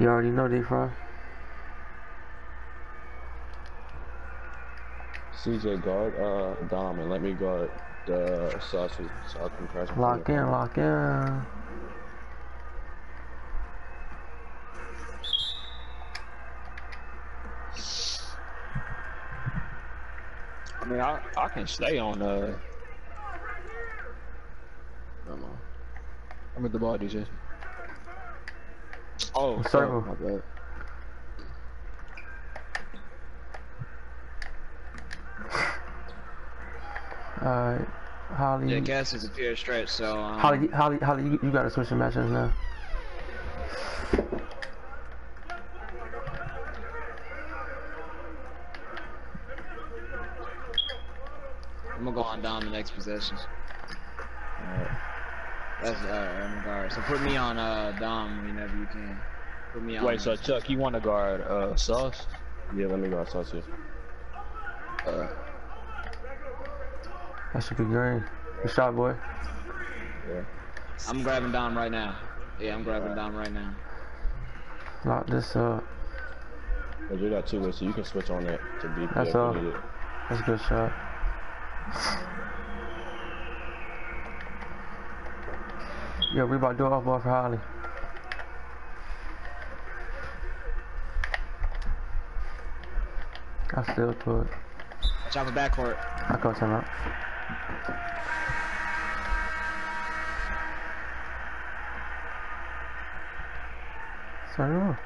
You already know they from. CJ guard uh Dom and let me guard the sausage so I can crash. Lock in, lock in. I mean, I, I can stay on, uh... Come on. I'm at the ball, DJ. Oh, Circle. fuck, my bad. Alright. Holly. Yeah, Cass is a pure stretch, so. Um, Holly, Holly, Holly, you, you gotta switch the matches now. I'm gonna go on down the next possession. That's uh, I'm a. So put me on uh Dom whenever you can. Put me on. Wait, so Chuck, you want to guard, uh, Sauce? Yeah, let me guard sausage. Uh, That should be green. Good shot, boy. Yeah. I'm grabbing Dom right now. Yeah, I'm grabbing Dom right now. Lock this up. But you got two ways, so you can switch on that to be That's all. That's a good shot. Yo, we about to do it off ball for Holly. I still to it. Watch out for backcourt. I call time out. Turn it on.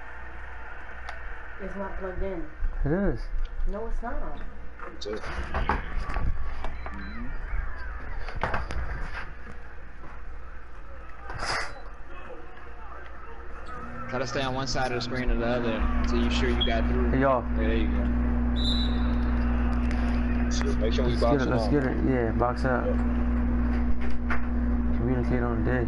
It's not plugged in. It is. No, it's not. It is. Try to stay on one side of the screen or the other until you're sure you got through. Hey, y'all. Yeah, there you go. Make sure we Let's box get it. Let's get it. Yeah, box out. Communicate on the day.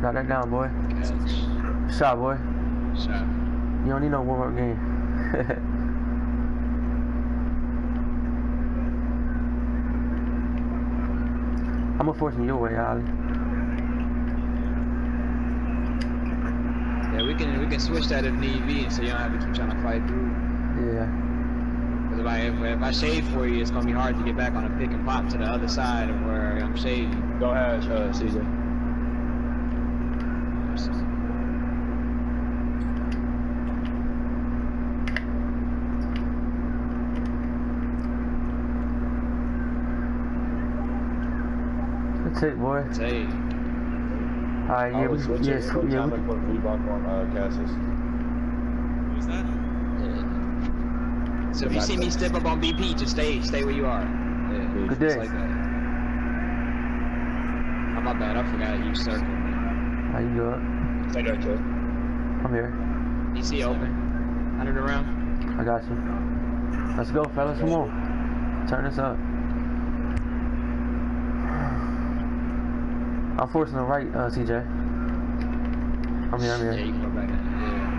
Got that down, boy. Catch. Shot, boy. Shot. You don't need no warm-up game. I'm gonna force him your way, Ali. Yeah, we can we can switch that if need be, so you don't have to keep trying to fight through. Yeah. Because if I if, if I shade for you, it's gonna be hard to get back on a pick and pop to the other side of where I'm shading. Go ahead, uh, CJ. That's it, boy. Say, Alright, yeah, I we, was switching. yes, What yeah, time we, I put Reebok on uh, Cassius? What's that? so if you see me step up on BP, just stay stay where you are. Yeah, Good just day. like that. Oh, my bad, I forgot you circled me. how you doing? Stay there, Chuck. I'm here. DC open. Hundred around. I got you. Let's go, fellas. Come on. Turn this up. I'm forcing the right, uh, TJ. I'm here, I'm Yeah, here. you can go back. Yeah.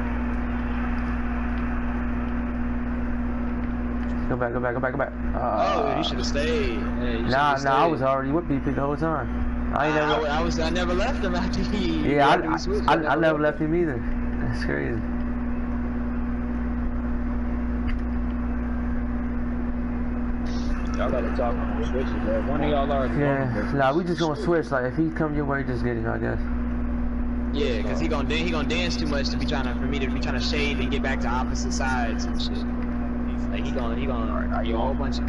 Go back, go back, go back, go back. Oh, Uh, you should have stayed. You nah, nah, I was already with BP the whole time. I ain't I, never. I, was I never left him after he. yeah, I, I, I, I never left him either. That's crazy. Y'all gotta talk on the switches, man. One of y'all already Yeah, nah, we just gonna switch. Like, if he come your way, just get him, I guess. Yeah, cause he gonna he gonna dance too much to be trying to for me to be trying to shade and get back to opposite sides and shit. Like he gonna he gonna are you a whole bunch of.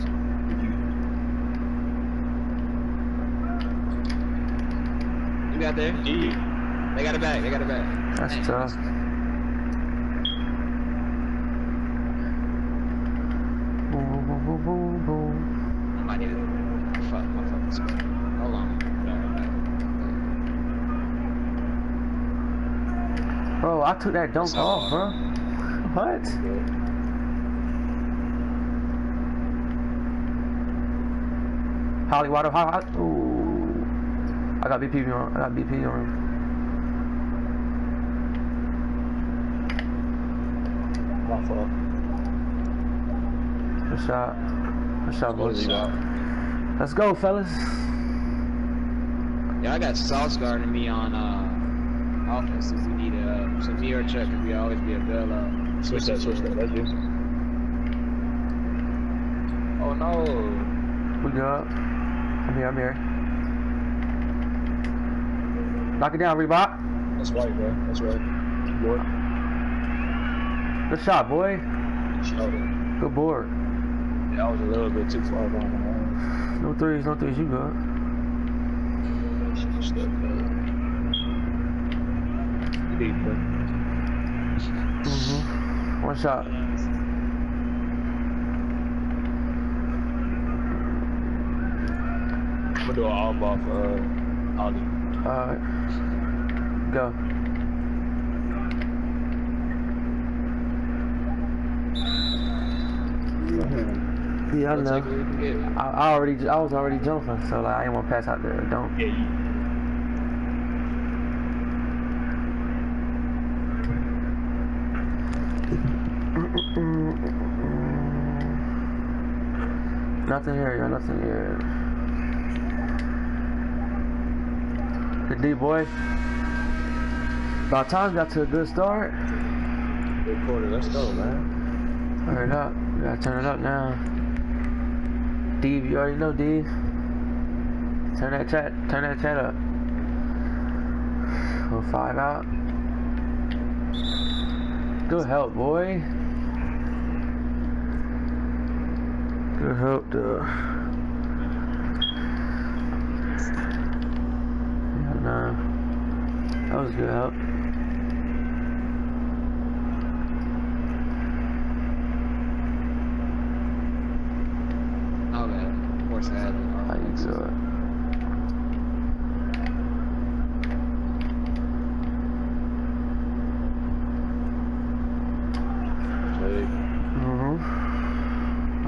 You got there? Yeah. They got it back. They got it back. That's Dang. tough. Took that dunk So- off, bro. What? Holly Water, how, how, ooh. I got BP on, I got BP on him. My fault. Good shot. Good shot, boys. is he got? Let's go, fellas. Yeah, I got Sauce guarding me on uh, offense if we need a uh, so me or Chuck could be always be a bailout. Switch that, switch that. That's you. Oh no. We good. I'm here, I'm here. Knock it down, Reebok. That's right, bro. That's right. Boy. Good shot, boy. Shot. Good board. Yeah, I was a little bit too far down the line. No threes, no threes, you good. Deep. Mm-hmm. One shot. I'm gonna do an all ball for uh, Ollie. Alright. Go. Yeah, I know. what we can get. I, I already, I was already jumping, so like I didn't want to pass out there. Don't. Yeah, you. Nothing here, yo. Nothing here. Good D boy. About time got to a good start. Good quarter. Let's go, man. Hurry up. We gotta turn it up now. D, you already know D. Turn that chat, turn that chat up. Go five out. Good help, boy. Good help, duh. Yeah, nah. That was good help. Oh man, of course I had How you do it? Hey, Mm-hmm.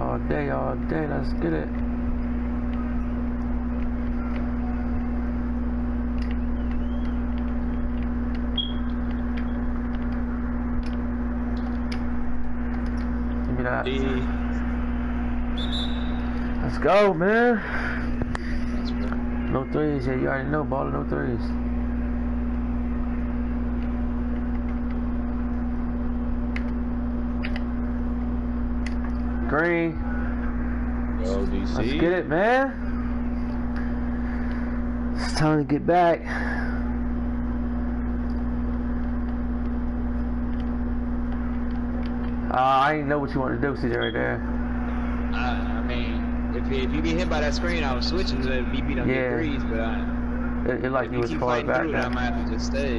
All day, all day, let's get it. Give me that. D. Let's go, man. No threes, yeah, you already know, baller, no threes. Green. Go, DC. Let's get it, man. It's time to get back. Uh, I didn't know what you wanted to do, CJ, right there. I, I mean, if, if you get hit by that screen, I was switching to BP don't Yeah. get threes, but I, It, it like if you was far back through it, I might have to just stay.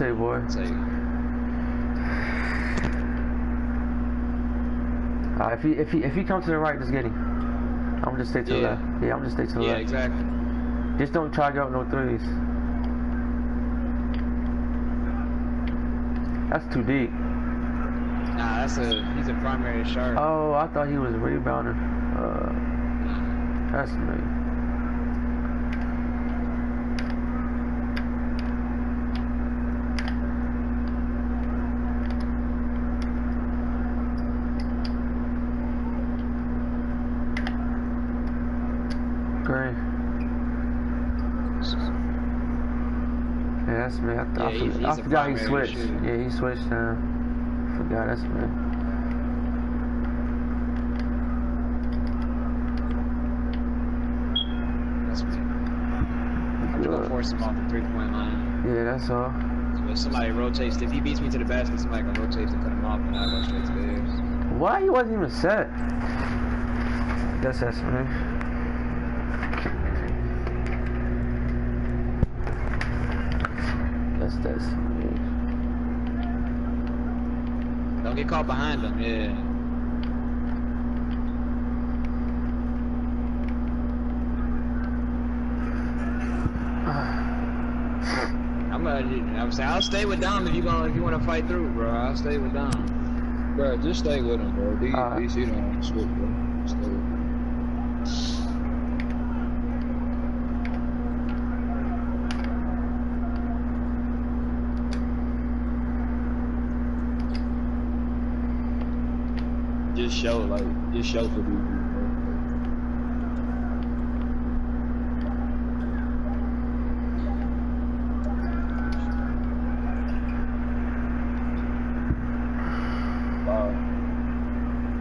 You, boy. Uh, if he if he if he comes to the right, just get him. I'm gonna just stay to the left. Yeah, I'm gonna stay to the yeah, left. exactly. Just don't try to go no threes. That's too deep. Nah, that's a he's a primary shark. Oh, I thought he was a rebounder. Uh, that's me. Great. Yeah. I, I, he's- forgot, I he's a forgot he switched. shooter. Yeah, he switched now. Forgot that's me. That's. I'm just gonna force him off the three point line. Yeah, that's all. So if somebody rotates, if he beats me to the basket, somebody can rotate to cut him off, and I go straight to theirs. Why he wasn't even set? That's that's me. Guess that's me. Don't get caught behind him. Yeah. I'm gonna. I'm saying I'll stay with Dom if you gonna if you want to fight through, bro. I'll stay with Dom. Bro, just stay with him, bro. D, Alright. DC don't switch, bro. Stay with him. Just show like just show for people. Wow.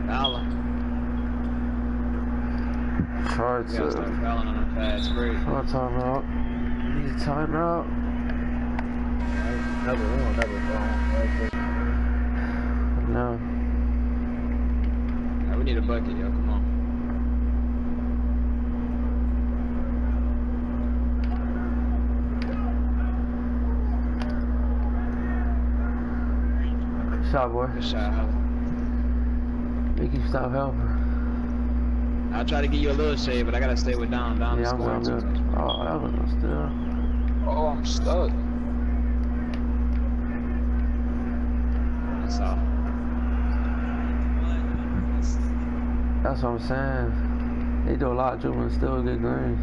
Fowler. Hard We gotta start to. fouling on a fast break. What timeout? Need a timeout. Never, we don't never go. No. Alright, we need a bucket, yo. Come on. Shot boy. Good shot, Holly. Make you stop helping. I'll try to give you a little shade, but I gotta stay with Don. Dom Yeah, I'm scoring good. I'm Oh, that was still. Oh, I'm stuck. That's all. That's what I'm saying. They do a lot of dribbling and still get green.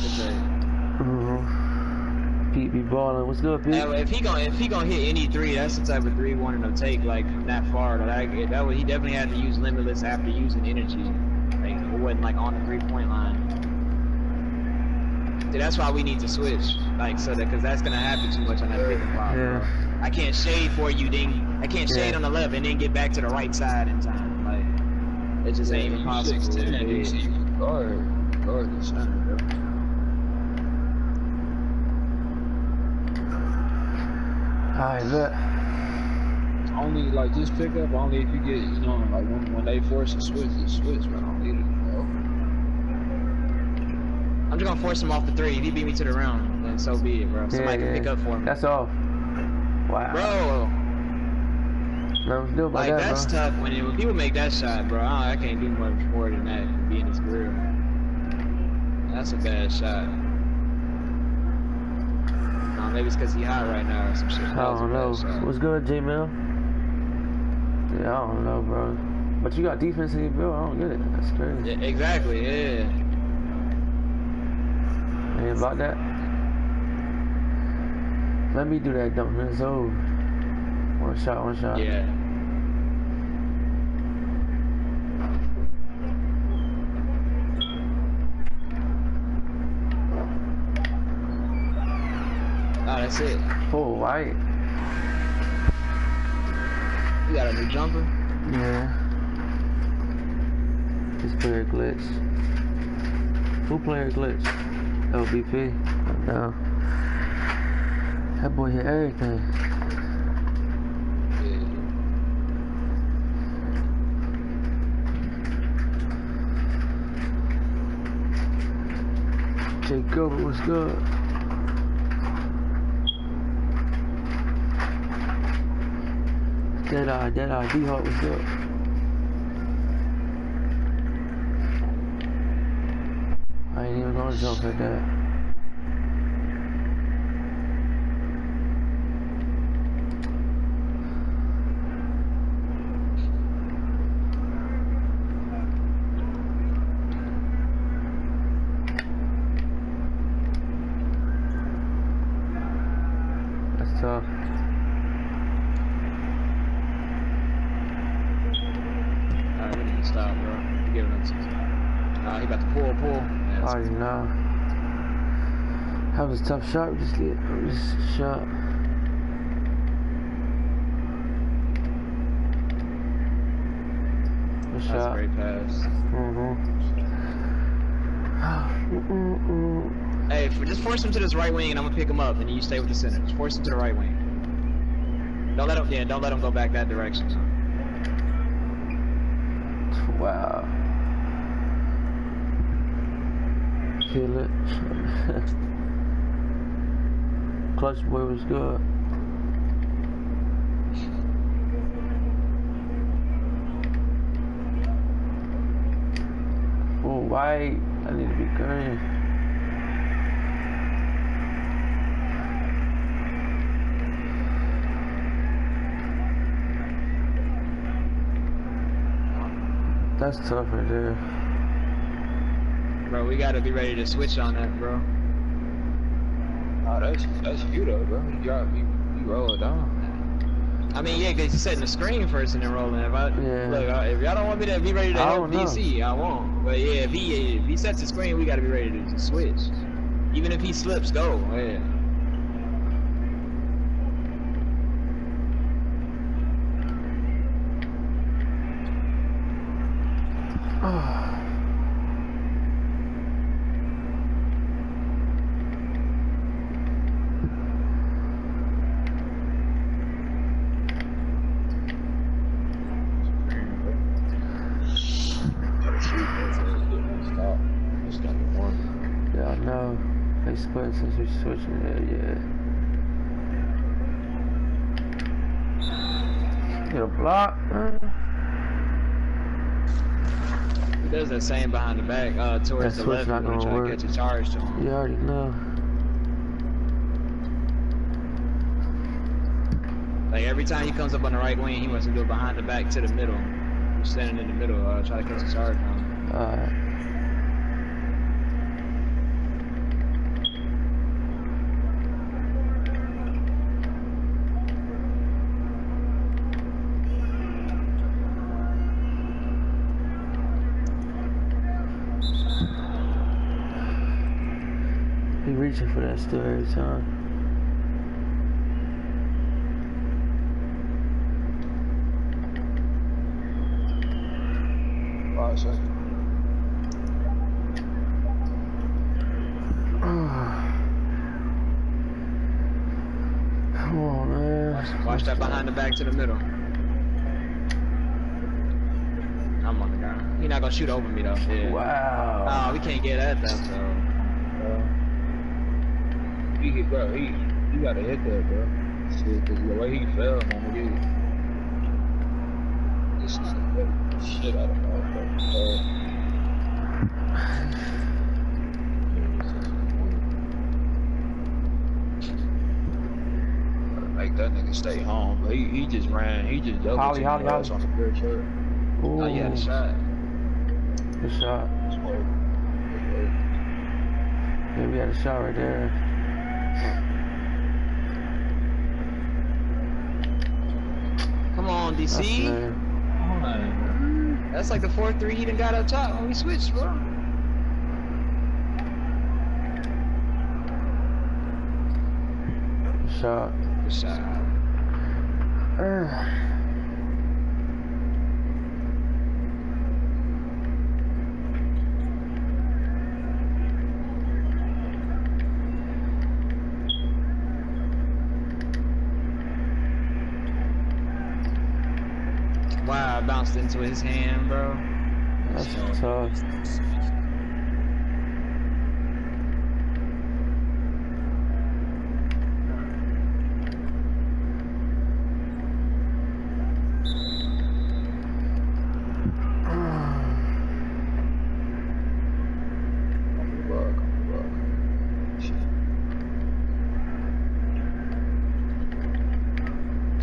Good trade. Mm-hmm. Pete be balling. What's good, Pete? Yeah, if he gonna if he gonna hit any three, that's the type of three wanting to take like from that far. Like that would he definitely had to use limitless after using energy. Like it wasn't like on the three point line. See, that's why we need to switch. Like so that because that's gonna happen too much on that pick and pop. Yeah. Bro. I can't shade for you, then I can't shade Yeah. on the left and then get back to the right side in time. Like it just ain't even possible. Six with ten, the you big. see, you can guard, guard the center, bro. Alright, look. Only like just pick up only if you get you know like when, when they force a switch, just switch, bro. I don't need it, bro. I'm just gonna force him off the three. If he beat me to the round, then so be it, bro. Somebody yeah, can pick up for me. That's all. Wow. Bro, Nothing to do like that, that's bro. tough when, it, when people make that shot, bro. I, I can't do much more than that. and Be in his grill. That's a bad shot. Maybe it's because he hot right now or some shit. I That was a don't bad know. shot. Uh, What's good, J Mill? Yeah, I don't know, bro. But you got defense in your build. I don't get it. That's crazy. Yeah, exactly. Yeah. Ain't about that. Let me do that dunk. It's over. One shot, one shot. Yeah. That's it. Full white. You got a new jumper? Yeah. This player glitch. Who player glitch? LBP. No. That boy hit everything. Yeah. Jake Gilbert was good. Dead eye, dead eye. D Hawk was good. I ain't even gonna jump at that. That's tough. Alright, we need to stop, bro. You giving him some. Uh, he about to pull, pull. Yeah, I that's- already know. That was a shot. We just get just shot. Good that's great pass. Mm-hmm. Hey, for, just force him to this right wing, and I'm gonna pick him up, and you stay with the center. Just force him to the right wing. Don't let him. Yeah, don't let him go back that direction. wow. Kill it. Clutch boy was good. Oh, white. I need to be green. That's tough right there. Bro, we gotta be ready to switch on that, bro. Oh, that's that's you though, bro. You got you, you roll it down. I mean, yeah, because you're setting the screen first and then rolling. If I Yeah. look, I- if y'all don't want me to be ready to I help don't know. DC, I won't. But yeah, if he if he sets the screen, we got to be ready to just switch. Even if he slips, go. Yeah. Stop. Just got the one. Yeah, I know. They split since we switching it, yeah. Get a block, man. He does that same behind the back, uh, towards That the left not gonna try work. to catch a charge to him. You already know. Like every time he comes up on the right wing, he wants to go behind the back to the middle. He's standing in the middle, uh, try to catch a charge on him. Alright. Reaching for that still time. Five seconds. Come on, man. Watch that behind the back to the middle. I'm on the ground. He not gonna shoot over me though. Yeah. Wow. Oh, we can't get at that though. He bro. He he gotta hit that, bro. Shit, cause the way he fell, I'm gonna this is the shit out of motherfucker. Gotta make that nigga stay home. But he, he just ran. He just double Holly, teamed Holly, us Holly. on the fair shirt. Ooh, Oh, you had a shot. Good shot. Smoke. Yeah, we had a shot right there. Come on, That's DC. it. That's like the 4-3 he done got up top when we switched, bro. Good shot. Good shot. Uh, Wow, I bounced into his hand, bro. that's tough. Come to the ball, come to the ball. Shit.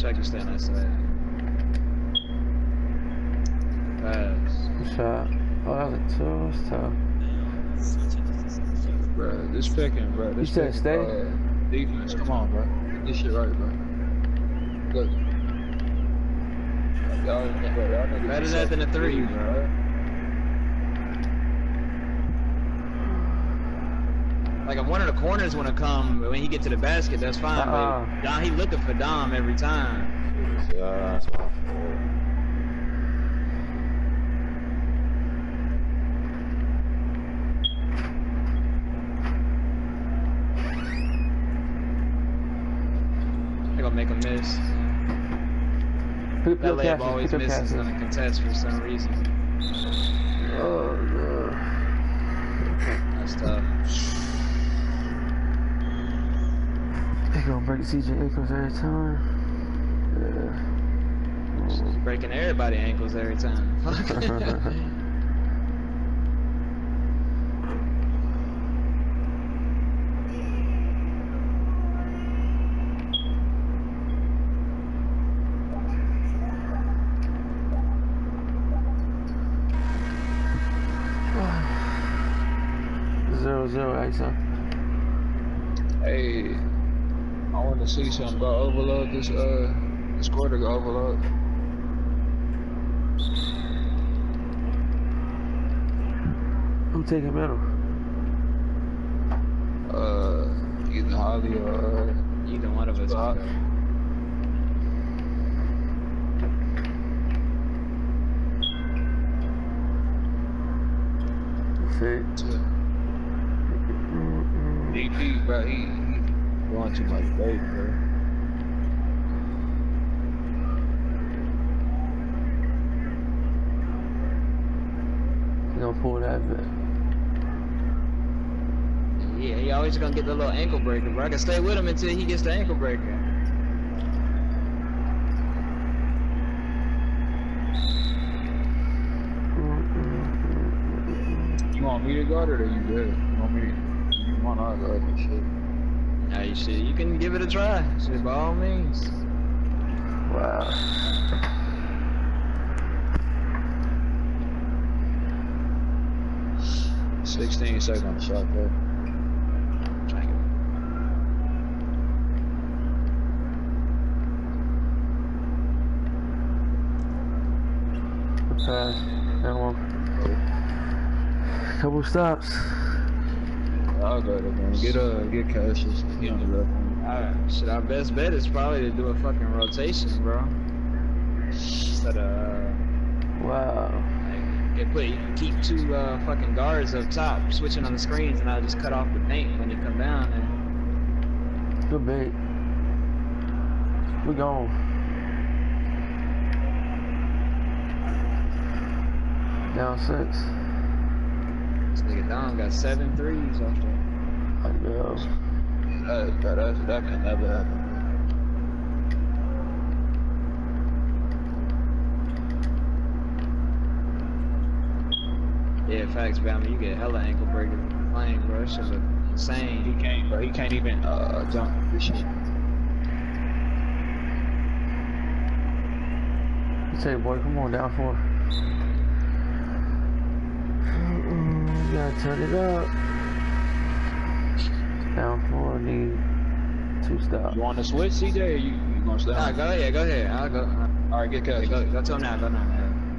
Check your stay on that side. Pass. Good shot. That was a two. That's tough. Bruh, this picking, bruh. This You said picking, stay? uh, defense, come on, bro. Get this shit right, bruh. Look. Better that than a three, bro. Like if one of the corners want to come when he get to the basket, that's fine. Uh-uh. But Dom, he looking for Dom every time. Yeah, that's my fault. They gonna make him miss. Pick That up layup passes. always misses on a contest for some reason. Oh, no. That's tough. They gonna break CJ ankles every time. Yeah. Breaking everybody ankles every time. Zero zero, Asa. Hey, I want to see something, bro. Overload this, uh, Score to overload. I'm taking middle? Uh, either Holly or Either one of us. Stop. can go. Shit. DP, bro. He, he going too much bait, bro. He gonna pull that bit. Yeah, he always gonna get the little ankle breaker, bro. I can stay with him until he gets the ankle breaker. You want me to guard it or you good? You want me to? You want I shit? Now you see, you can give it a try. Shit, by all means. Wow. Sixteen seconds on the shot, bro. Try and Good. That one. Couple stops. I'll guard it, man. Get uh, get Cassius. He on the. Alright, shit, our best bet is probably to do a fucking rotation, bro. Instead of, uh, Wow. like, get put, keep two, uh, fucking guards up top, switching on the screens, and I'll just cut off the paint when you come down there. Good bait. We gone. Down six. This nigga Dom got seven threes off there. I go. That, that, that, that can never happen. Yeah, facts, Bama. You get hella ankle breakers playing, bro. It's just He insane. can't, bro. He can't even uh jump this shit. You say, boy, come on, down for. Mm-mm, gotta turn it up. Down four, need two stops. You want to switch, CJ, or you, you gonna stay? Nah, go ahead, go ahead. I'll go. Uh, All right, get yeah, go, go to him now, go now. man.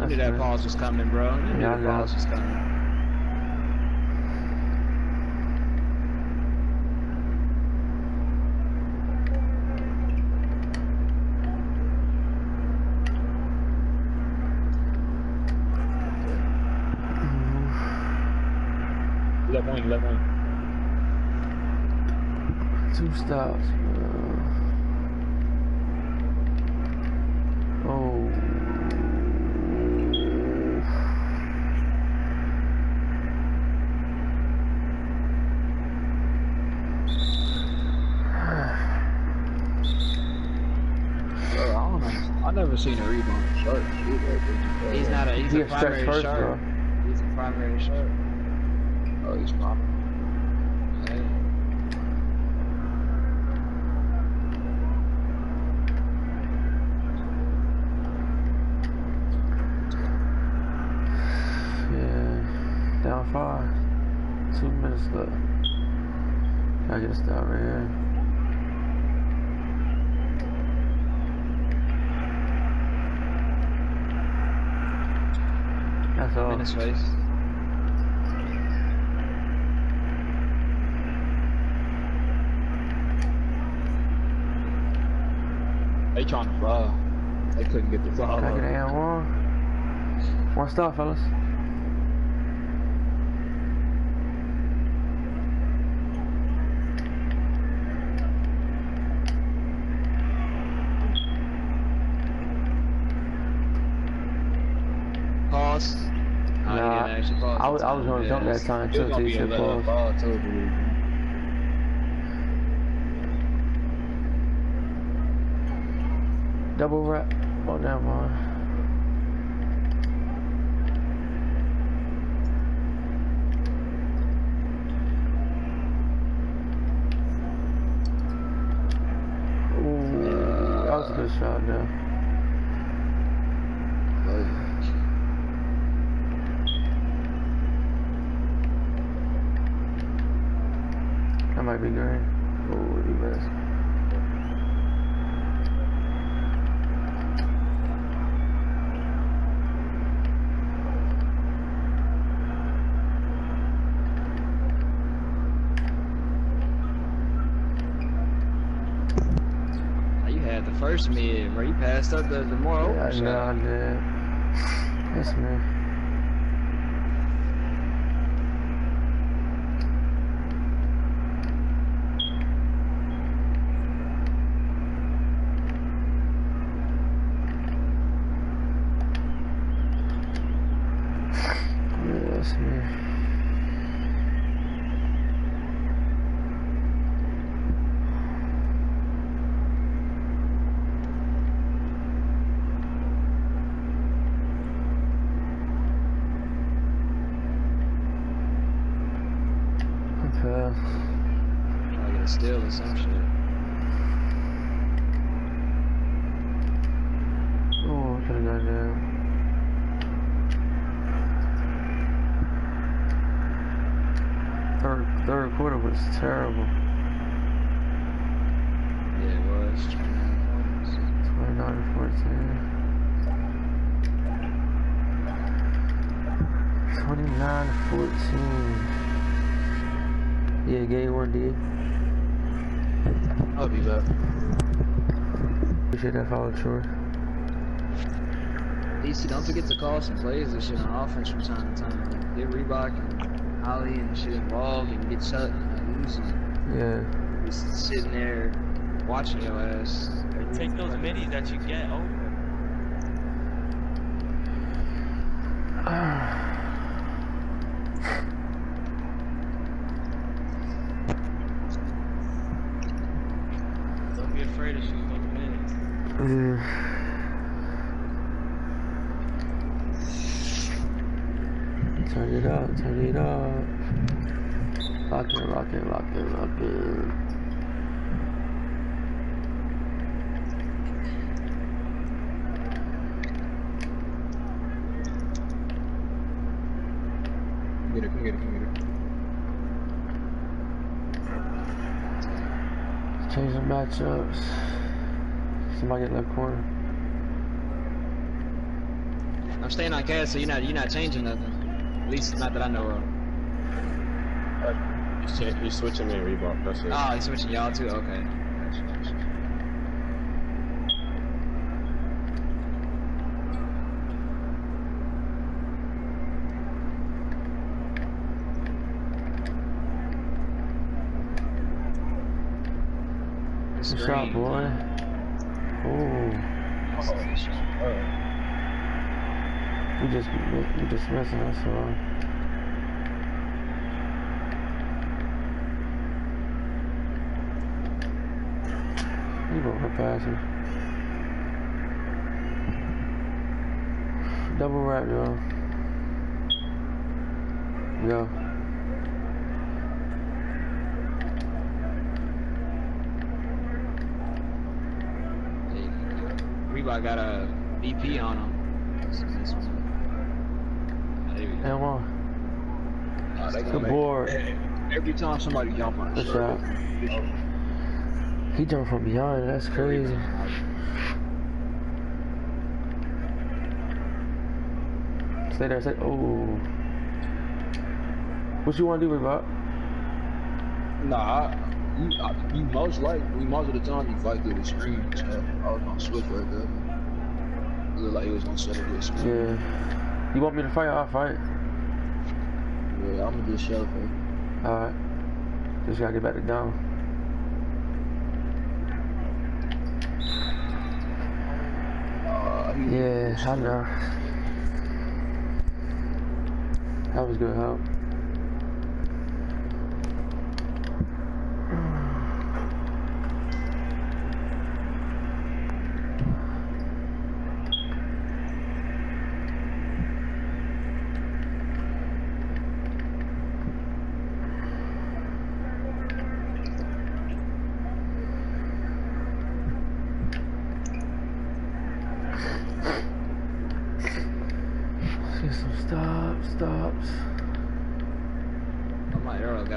I knew that pause was coming, bro. You knew Yeah, I the pause was coming. Left wing. Two stops. Uh, oh. I don't know. I never seen a rebound sharp shoot like this. He's not a he's He a a stretch primary shark. bro. He's a primary shark. Oh, he's popping. Yeah. Down five. Two minutes left. I get a stop right here. That's all. In his face. They trying to fly. They couldn't get the fly. In the and one. One stop, fellas. Pause. Nah, didn't I was, I was gonna jump that time It's too gonna be a little pause. ball too, dude. Double wrap. Oh, never mind. Ooh, that was a good shot there. That might be green. Oh, you missed. Oh, You had the first bro. You passed up the, the more Yeah, I know I did. That's me. Yeah, that's me. Okay. Trying to get a steal or some shit. Oh, I could've gone down. Third, third quarter was terrible. Yeah, it was. 29 points. 29 to 14. 29 to 14. Yeah, game one, D. I'll be back. Appreciate that follow, DC, don't forget to call some plays and shit on offense from time to time. Get Reebok and Holly and shit involved and get shut and lose Yeah. just sitting there watching your ass. Take those minis that you get over. Don't be afraid to shoot those minis. Yeah. Turn it up, turn it up. Lock it, lock it, lock it, lock it. Get it, come get it, come get it. Change the matchups. Somebody get left corner. I'm staying on cast, so you're not you're not changing nothing. At least not that I know of. He's, he's switching me Reebok. That's it. Oh, he's switching y'all too. Okay. Gotcha, gotcha. This shot, boy. Oh, we just we just messing That's all. You go her passing. Double wrap, yo. Yo. Reebok got a BP on him. This is this one. There we go. And one. Nah, they Good board. Every time somebody jump on a Good shot. He jumped from behind. That's crazy. Stay there. Stay. Oh. What you want to do, Reebok? Nah, I, you, I, you most like, we most of the time you fight through the screen. So I was gonna switch right there. It looked like he was gonna set it the screen. Yeah. You want me to fight? I'll fight. Yeah, I'm gonna shell for. Alright. Just gotta get back to down. Uh, Yeah, I know. That was good help.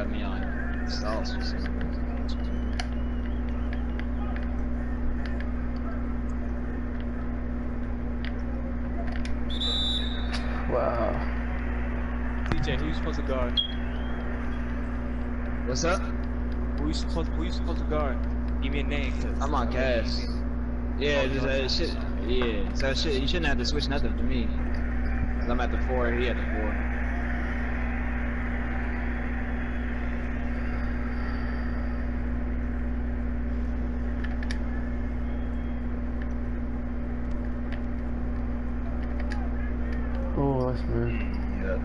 See some stops, stops. Oh, my arrow got me on. Sauce was Wow. DJ, who you supposed to guard? What's up? Who you supposed Who you supposed to guard? Give me a name. Cause I'm on cast. Yeah, just uh, shit. Yeah, so shit. You shouldn't have to switch nothing to me. Cause I'm at the four. He at the four. Oh, that's man. Yeah.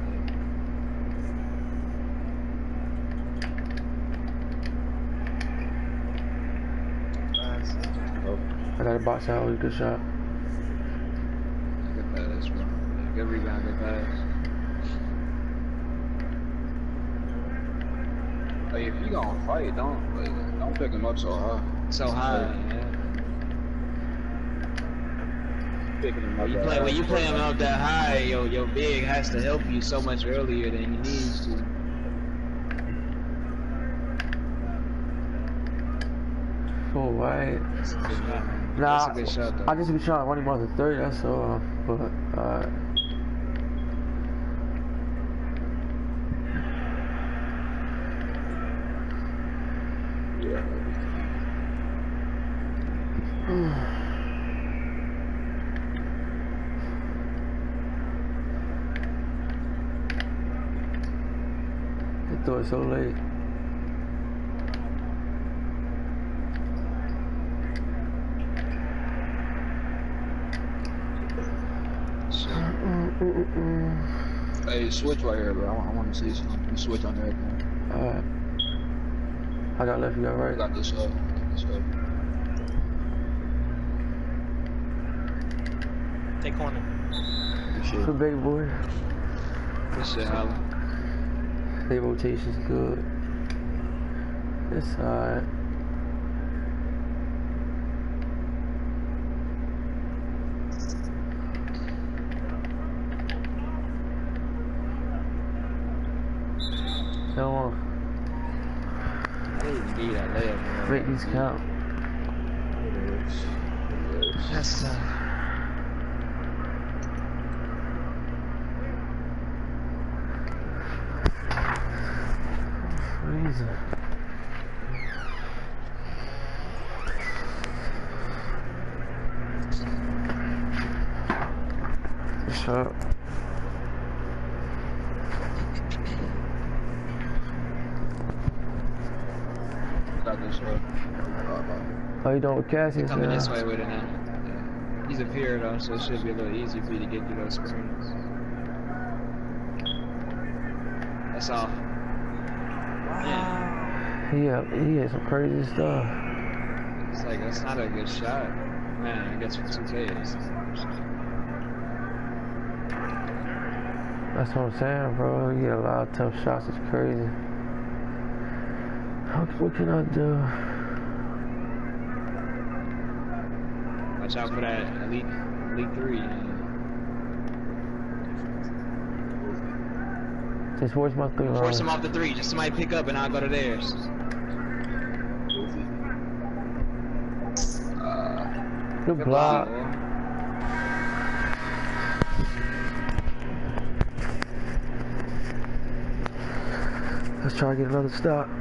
Oh, I got a. Good shot. Good pass, bro. Good rebound. Good pass. Hey, if you gonna fight, don't like, don't pick him up so high. So high. Yeah. Picking him up. When you play when you play him up that high, yo, your big has to help you so much earlier than he needs to. Right. That's a good shot. man. Nah, That's a good shot, though. I just be trying to run him off the three. That's all. But uh, Yeah. they threw it so late. Shit. Mm, mm, mm, Hey, switch right here, bro. I, want- I want to see something. You switch on there. Alright. I got left, you got I got this up. This up. Take corner. Good shit. Good big boy. Good shit, Holland. Their rotation's good. It's alright. Come on, I need bro. make these count. That's uh. Shut up. Got this up. Uh, How you doing with Cassius? coming uh? this way with it now. He's a peer though, so it should be a little easier for you to get through those screens. That's all. Yeah. He had, he had some crazy stuff. It's like that's not a good shot. Man, I guess for 2K it's That's what I'm saying, bro. He get a lot of tough shots. It's crazy. How, what can I do? Watch out for that elite elite three. Just where's my three Force him off the three. Just somebody pick up and I'll go to theirs. uh, Good Good block. Let's try to get another stop.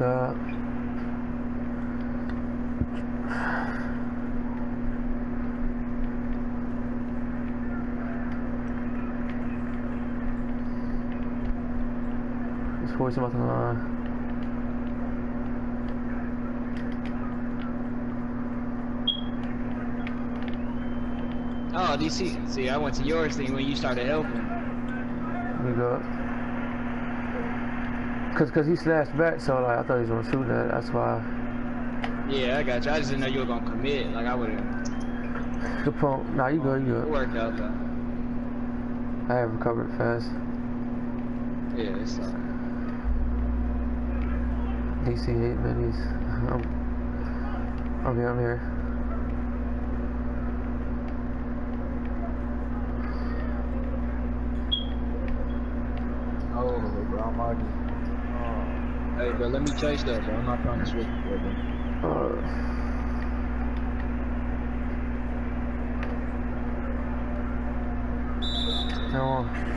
Up. It's forcing about the line. Oh, DC. See, I went to yours thing when you started helping. We go. Cause, cause he slashed back, so like I thought he was gonna shoot that. That's why. Yeah, I got you. I just didn't know you were gonna commit. Like I would have. Good pump. Nah, you good. You It good. worked out though. I have recovered fast. Yeah, it's uh, DC eight minis. I'm, okay, I'm here. Oh, bro, I'm already. Oh. Hey, bro, let me chase that, bro. I'm not trying to switch, bro. bro. Uh, come on.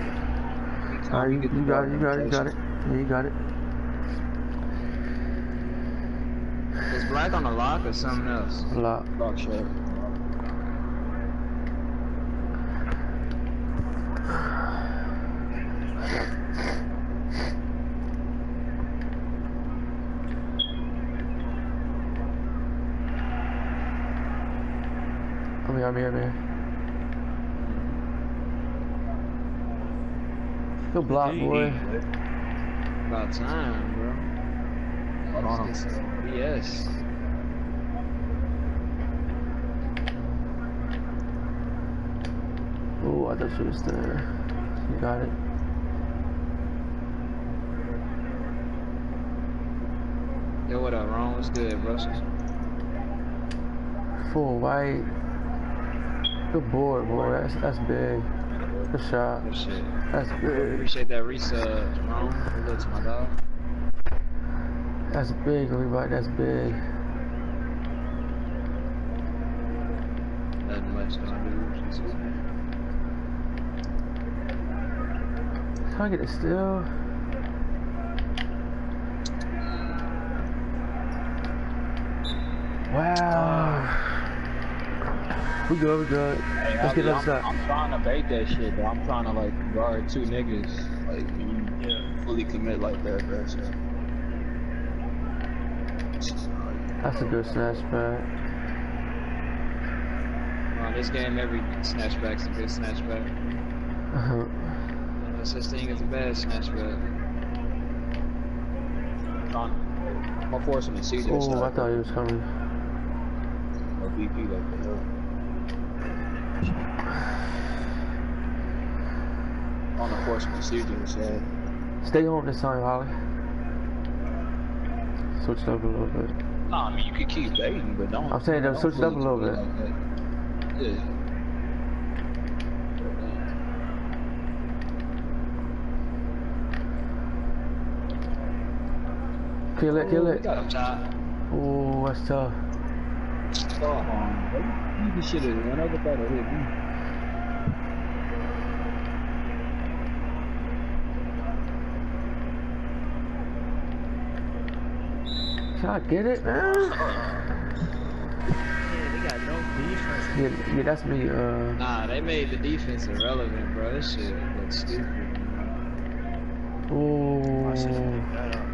Alright, you, you got it. You got it. You got it. Yeah, you got it. is black on the lock or something else? A lot. Rock shot. I'm here. I'm here. I'm here. Good block, boy. About time, bro. Hold on. Let's get some BS. Oh, I thought she was there. You got it. Yo, what up, Ron? What's good, bro? Full white. Good board, boy. That's that's big. Good shot. Good shit. That's big. Appreciate that resub, Ron. Good to my dog. That's big, everybody. That's big. Nothing much gonna do. Just- Can I get it still? Wow. Uh, We good, we good. Hey, Let's get Ali, another I'm. I'm trying to bait that shit, but I'm trying to like guard two niggas. Like, you Yeah. fully commit like that, bro. So. That's a good snatch back. Ron, this game, every snatchback's a good snatchback. Uh-huh. No such thing as a bad snatchback. Trying, I'm gonna force him to see this. Oh, I thought he was coming. Or BP like that. On the force procedure, so Stay home this time, Holly. Switch it up a little bit. nah, I mean you could keep baiting, but don't. I'm saying, don't switch it up a little bit. Like. Yeah. Kill it, kill it. got him shot. Oh, that's tough. Come on, bro. You can shit it. One other better hit me. Can I get it, man? Yeah, they got no defense. Yeah, yeah, that's me. Uh, Nah, they made the defense irrelevant, bro. This shit looks stupid. oh.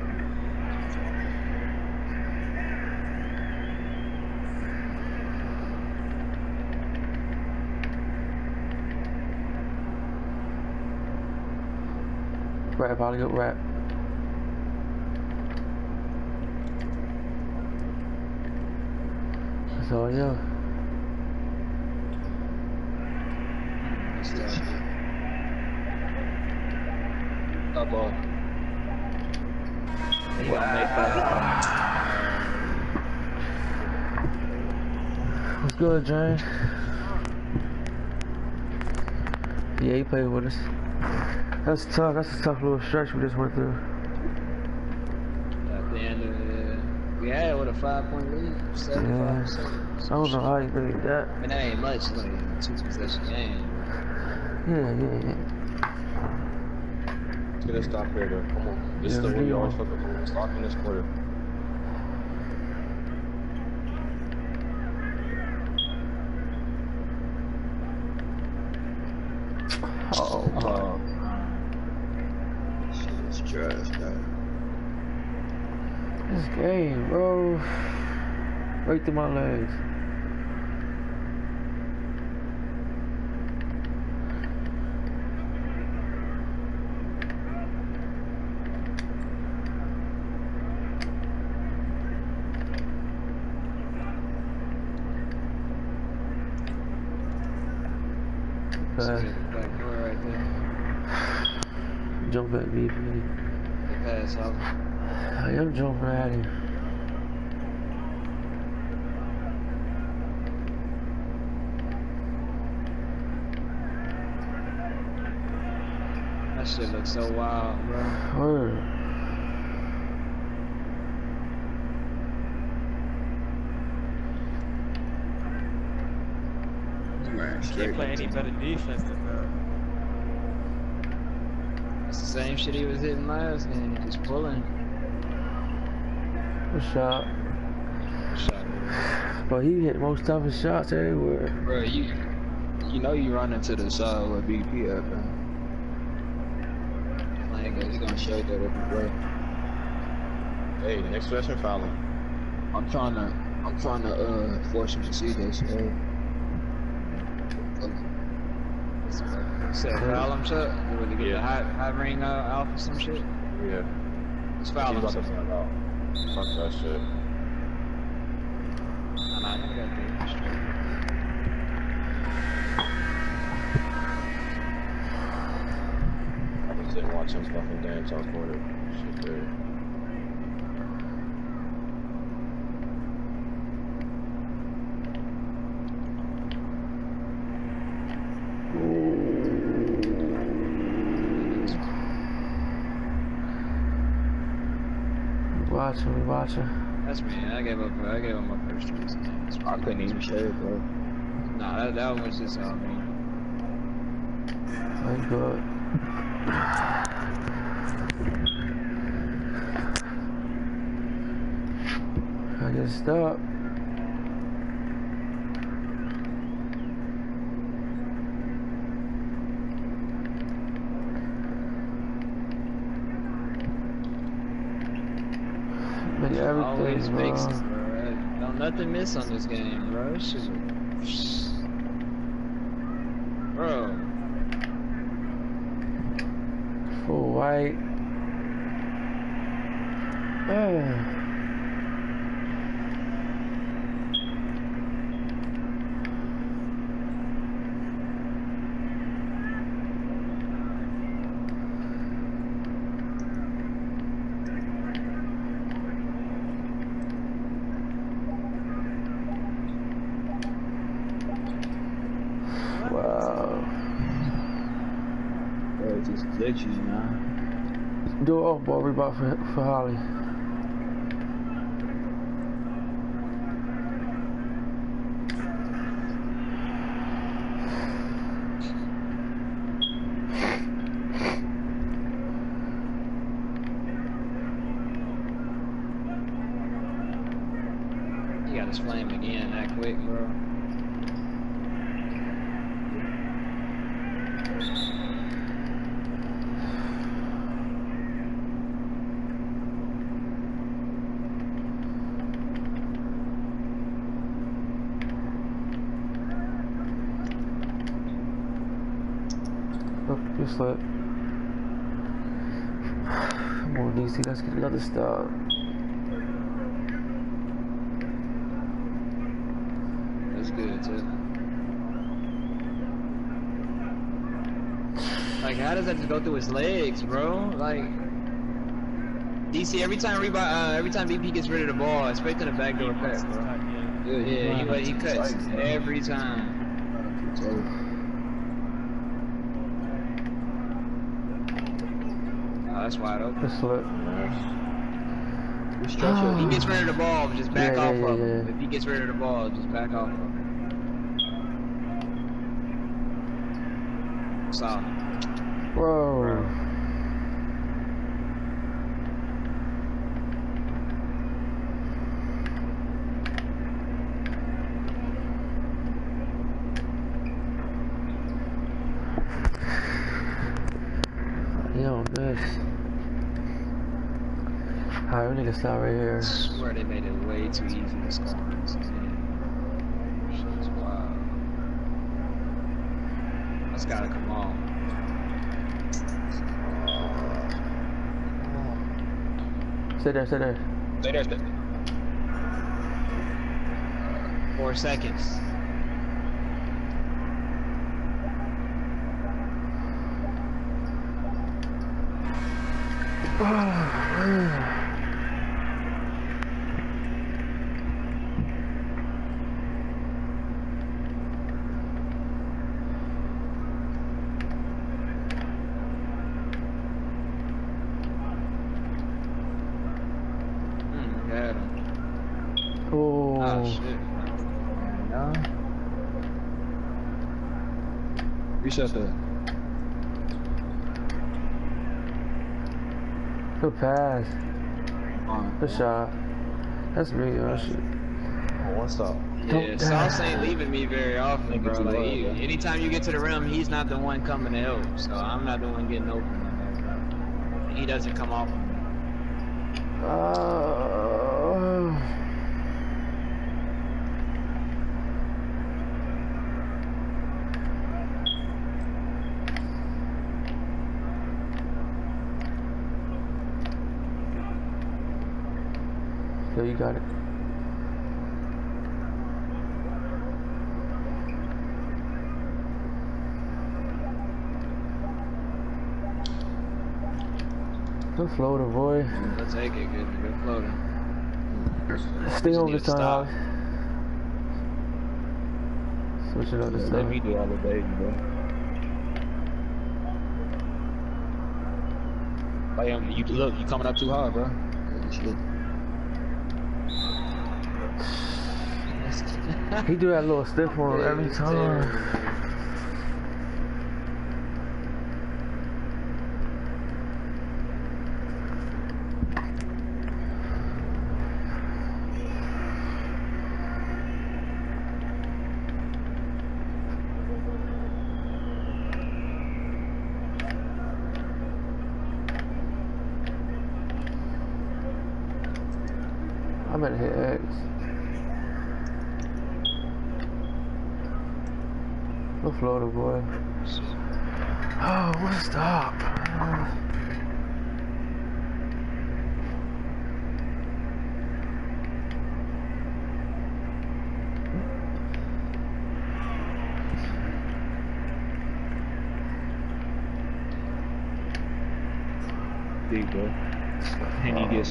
I should pick that up. Rap, Holly, good rap. That's all, yeah. It's tough. Up ball. They gonna make that. What's good, Jane? Yeah, he played with us. That's tough. That's a tough little stretch we just went through. At the end of it, we had what a five point lead, seventy-five percent. I don't know how you really did that. I mean, that ain't much, like two possession game. Yeah, yeah, yeah. Let's get a stop here, though. Come on. This Yeah, is the we way you are. always fuck up. Stop in this quarter. Oh. Shit is trash, man. This game, bro. Right through my legs. That's Uh, it, back door right there. jump at me, please. Good pass, Holly. I am jumping at him. That so wild, bro. Word. Can't play any better defense than that. It's the same shit he was hitting last game, just pulling. Good shot. Shot. But he hit most toughest shots everywhere. Bro, you you know you run into the side where BP at, man. Like, he's gonna show that every play. Hey, next possession, foul him. I'm trying to, I'm trying to uh force him to see this. Uh, Said foul him, Chuck. You really get Yeah. the high, high ring uh, alpha some shit. Yeah. It's foul He's him. about to Chuck. find out. Fuck that shit. Nah, nah, nigga got the straight. I just didn't watch him fucking dance on quarter. Shit there. Watching, we watching. That's me. I gave up. I gave up my first choice. I couldn't even say it, bro. Nah, that, that one was just on me. I'm good. Get stuck. But Always everything, makes bro. it. Don't nothing miss on this game, bro. This shit- Bro, Full white. Ah. Wow. Bro, it's just glitchy, man. Do it off ball rebound for, for Holly. you got his flame again that quick, bro. Look, just let. Come on, DC, let's get another stop. That's good too. Like, how does that just go through his legs, bro? Like, DC every time rebound, uh, every time BP gets rid of the ball, expecting a backdoor cut, bro. Yeah, Yeah, he, he cuts every time. So, Oh, that's wide open. Just slip. We stretch oh. If he gets rid of the ball, just back Yeah, off yeah, of yeah, him. If he gets rid of the ball, just back off of him. Solid. Whoa. miss. Alright, we need right here. I swear they made it way too easy to score on this game. Shit's wild. That's gotta come on. Sit there, sit there. Stay there, stay Four seconds. Hmm, got him. Oh, Oh shit. No. Reset that. good pass. Fine. Good shot. That's me, oh shit. Oh, one stop. Yeah, Don't- Sauce ain't leaving me very often, bro. Like, well, he, bro. anytime you get to the rim, he's not the one coming to help. So I'm not the one getting open. like that, bro. He doesn't come off. Uh, so you got it. Good floater, boy. Let's take it. Good, good floater. Stay Just on need this to stop. time. Switch it up this Let me do all the baby, bro. Like, um, you look, you coming up too hard, bro. Shit. He do that little stiff one every time. terrible. I'm gonna hit X. Good floater, boy. Oh, what a stop. Deep, bro.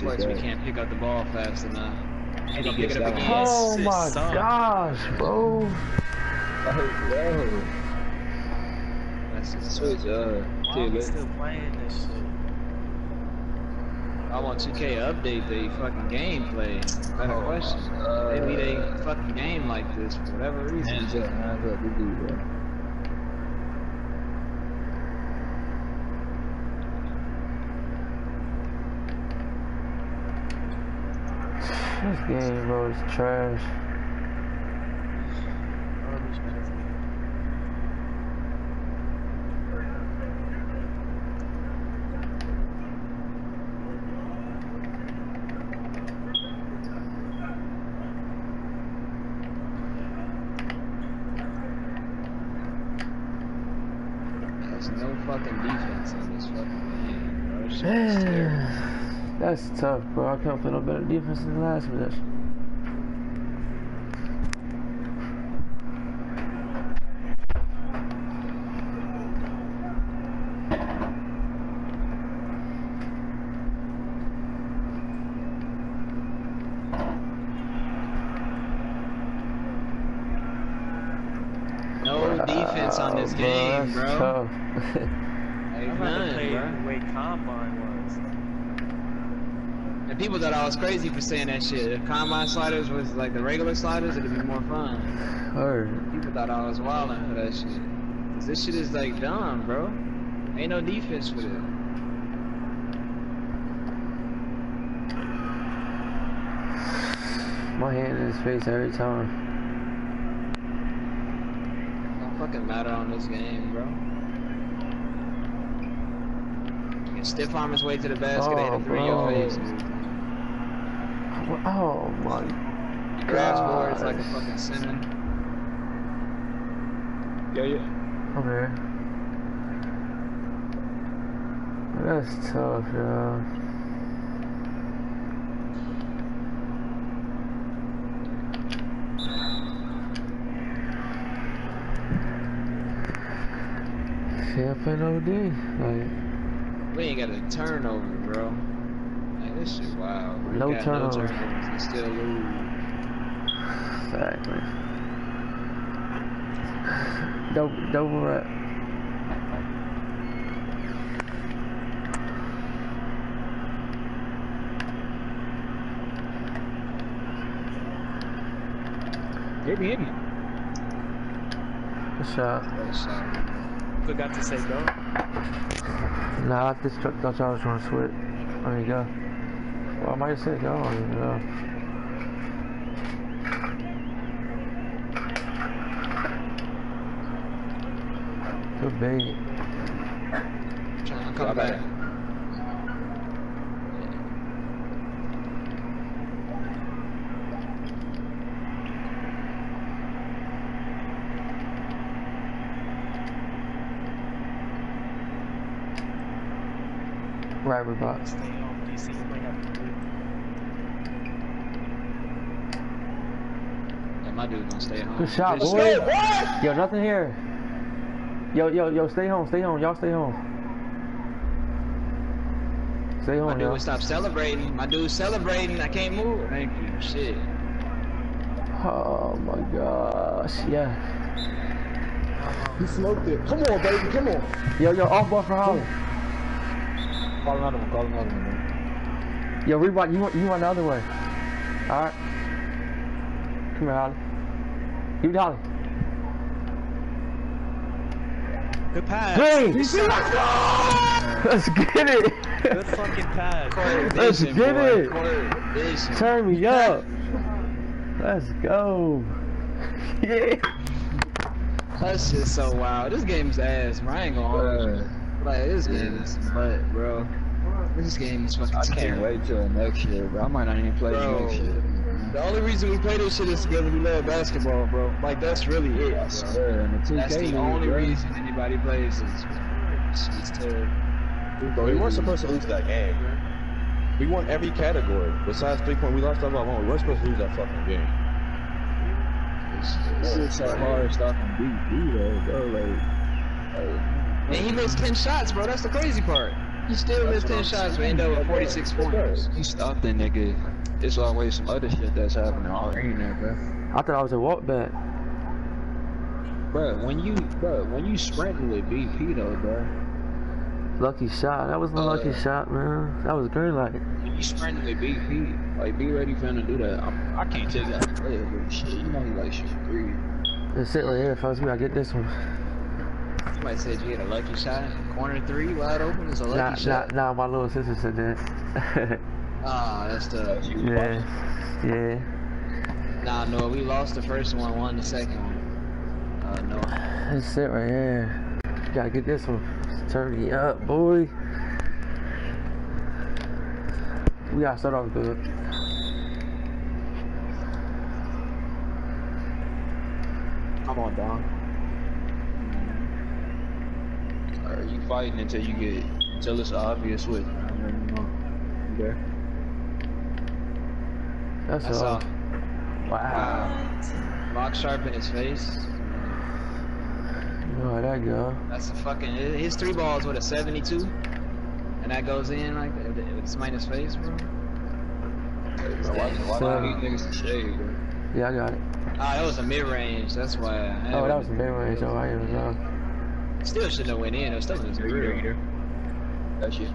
And he gets his Flex, we can't pick up the ball fast enough. He he gonna gets it up again. Oh Yes, my son. gosh, bro. Oh, yo. That's just Switch, uh, Why dude, we still playing this shit? I want 2K to update the fucking gameplay. Better Oh, question. uh, they lead a fucking game like this for whatever reason. Hands up, hands up, good dude, bro. This game, bro, is trash. Rubbish, man. There's no fucking defense in this fucking game, bro. Shit is terrible. Man, that's tough, bro. I can't play no better defense than the last possession. No defense on this Oh, game, that's bro. tough. Ain't I'm about to none, play bro. the way Combine was. And people thought I was crazy for saying that shit. If combine sliders was like the regular sliders, it'd be more fun. Heard. People thought I was wilding for that shit. Cause this shit is like dumb, bro. Ain't no defense for it. My hand in his face every time. Don't fucking matter on this game, bro. Stiff arm his way to the basket, hit Oh, a three in your bro. face. Oh my Grabs boards like a fucking center. Yeah, yeah. Here. That's tough, yo. Yeah, playing OD. Like, We ain't got a turnover, bro. Like, this shit wild. We No got turnovers. No turnovers and still lose. exactly. Double, double rep. Hit me, hit me. Good shot. That shot. Forgot to say go. Nah, I just thought thought y'all was trying to switch. There you go. Well, I might have said go. I don't. Good bait. Trying to come back. Right, Robot. Stay home, DC. You might have to do it. Yeah, my dude gonna stay home. Good shot, Good boy. shot. Yo, nothing here. Yo, yo, yo, stay home, stay home. Y'all stay home. Stay home, My home, dude y'all. would stop celebrating. My dude's celebrating. I can't move. Thank you. Shit. Oh my gosh, yeah. Uh-huh. He smoked it. Come on, baby, come on. Yo, yo, off ball for Holly. Call another one, call another one, man. Yo, Reebok, you want you want the other way. Alright. Come here, Holly. Give it to Holly. Good pass. Green! Let's get it! Good fucking pass. Court Let's get boy. it. Turn me up. Let's go. Yeah. That's just so wild. This game's ass, bro. I ain't gonna hold. Like, this game is butt, bro. This game is fucking I can't terrible. wait till next year, bro. I might not even play Bro. next year. The only reason we play this shit is because we love basketball, bro. Like, that's really it. And the That's the only bro. reason anybody plays this. It's, it's terrible. Bro, we weren't supposed to lose that game. We won every category. Besides three point, we lost that by one. We weren't supposed to lose that fucking game. It's just so hard stopping BP though, bro. Like, And he missed 10 shots, bro. That's the crazy part. He still missed 10 shots, but ended up with 46 points. you stopped that nigga. It's always some other shit that's happening all in there, bro. I thought I was a walk back. Bro, when you, bro, when you sprinting with BP though, bro. Lucky shot. That was a Uh, lucky shot, man. That was great, like. When you sprinting with BP, like be ready for him to do that. I'm, I can't take that play but shit, you know he like shooting three. Let's sit right here, folks. We gotta get this one. Somebody said you had a lucky shot. Corner three, wide open. It's a lucky Nah, nah, shot. nah, my little sister said that. Ah, that's the. yeah, yeah. Nah, no, we lost the first one, won the second one. Uh, no. Let's sit right here. Gotta get this one. Turn me up, boy. We gotta start off good. Come on, Don. Are you fighting until you get until it's obvious with? You there? That's That's all. all. Wow. Wow. Lock sharp in his face. Oh, that go. That's a fucking. His three balls with a 72. And that goes in like that. With somebody in his face, bro. Bro, why, why So- do these niggas to shade, bro? Yeah, I got it. Ah, that was a mid range. That's why. I Oh, that was a mid range. Oh, I didn't even know. Still shouldn't have went in. It was still in his rear. That shit.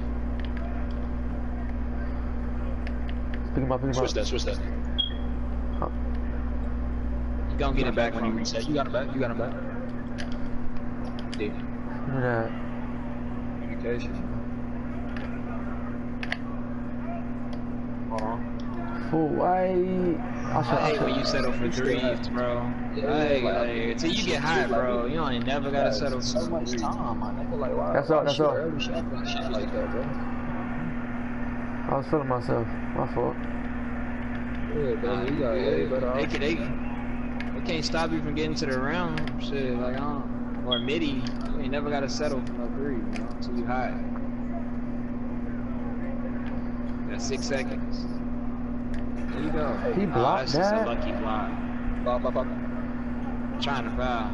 Pick him up, pick him Switch up. that, switch that. You gonna get it back when you reset. You got it back. You got it back. Dude. Look at that. Communication. Hold uh-huh. on. Full white. I should, I I hate when you settle for threes, bro. Yeah, Like, like, like, until you get high, bro, you ain't never gotta settle for so much time, my nigga. Like, why, That's all, that's all. early shot and shit like that, bro? I was feeling myself. My fault. Yeah, bro, you got way better They, off. can, they, they can't stop you from getting to the round. Shit, like, uh, or midi. You ain't never gotta settle for no three, you know, until you high. Got six seconds. There you go. He Oh, blocked that's just a that? lucky block. Bop, bop, bop. Trying to foul.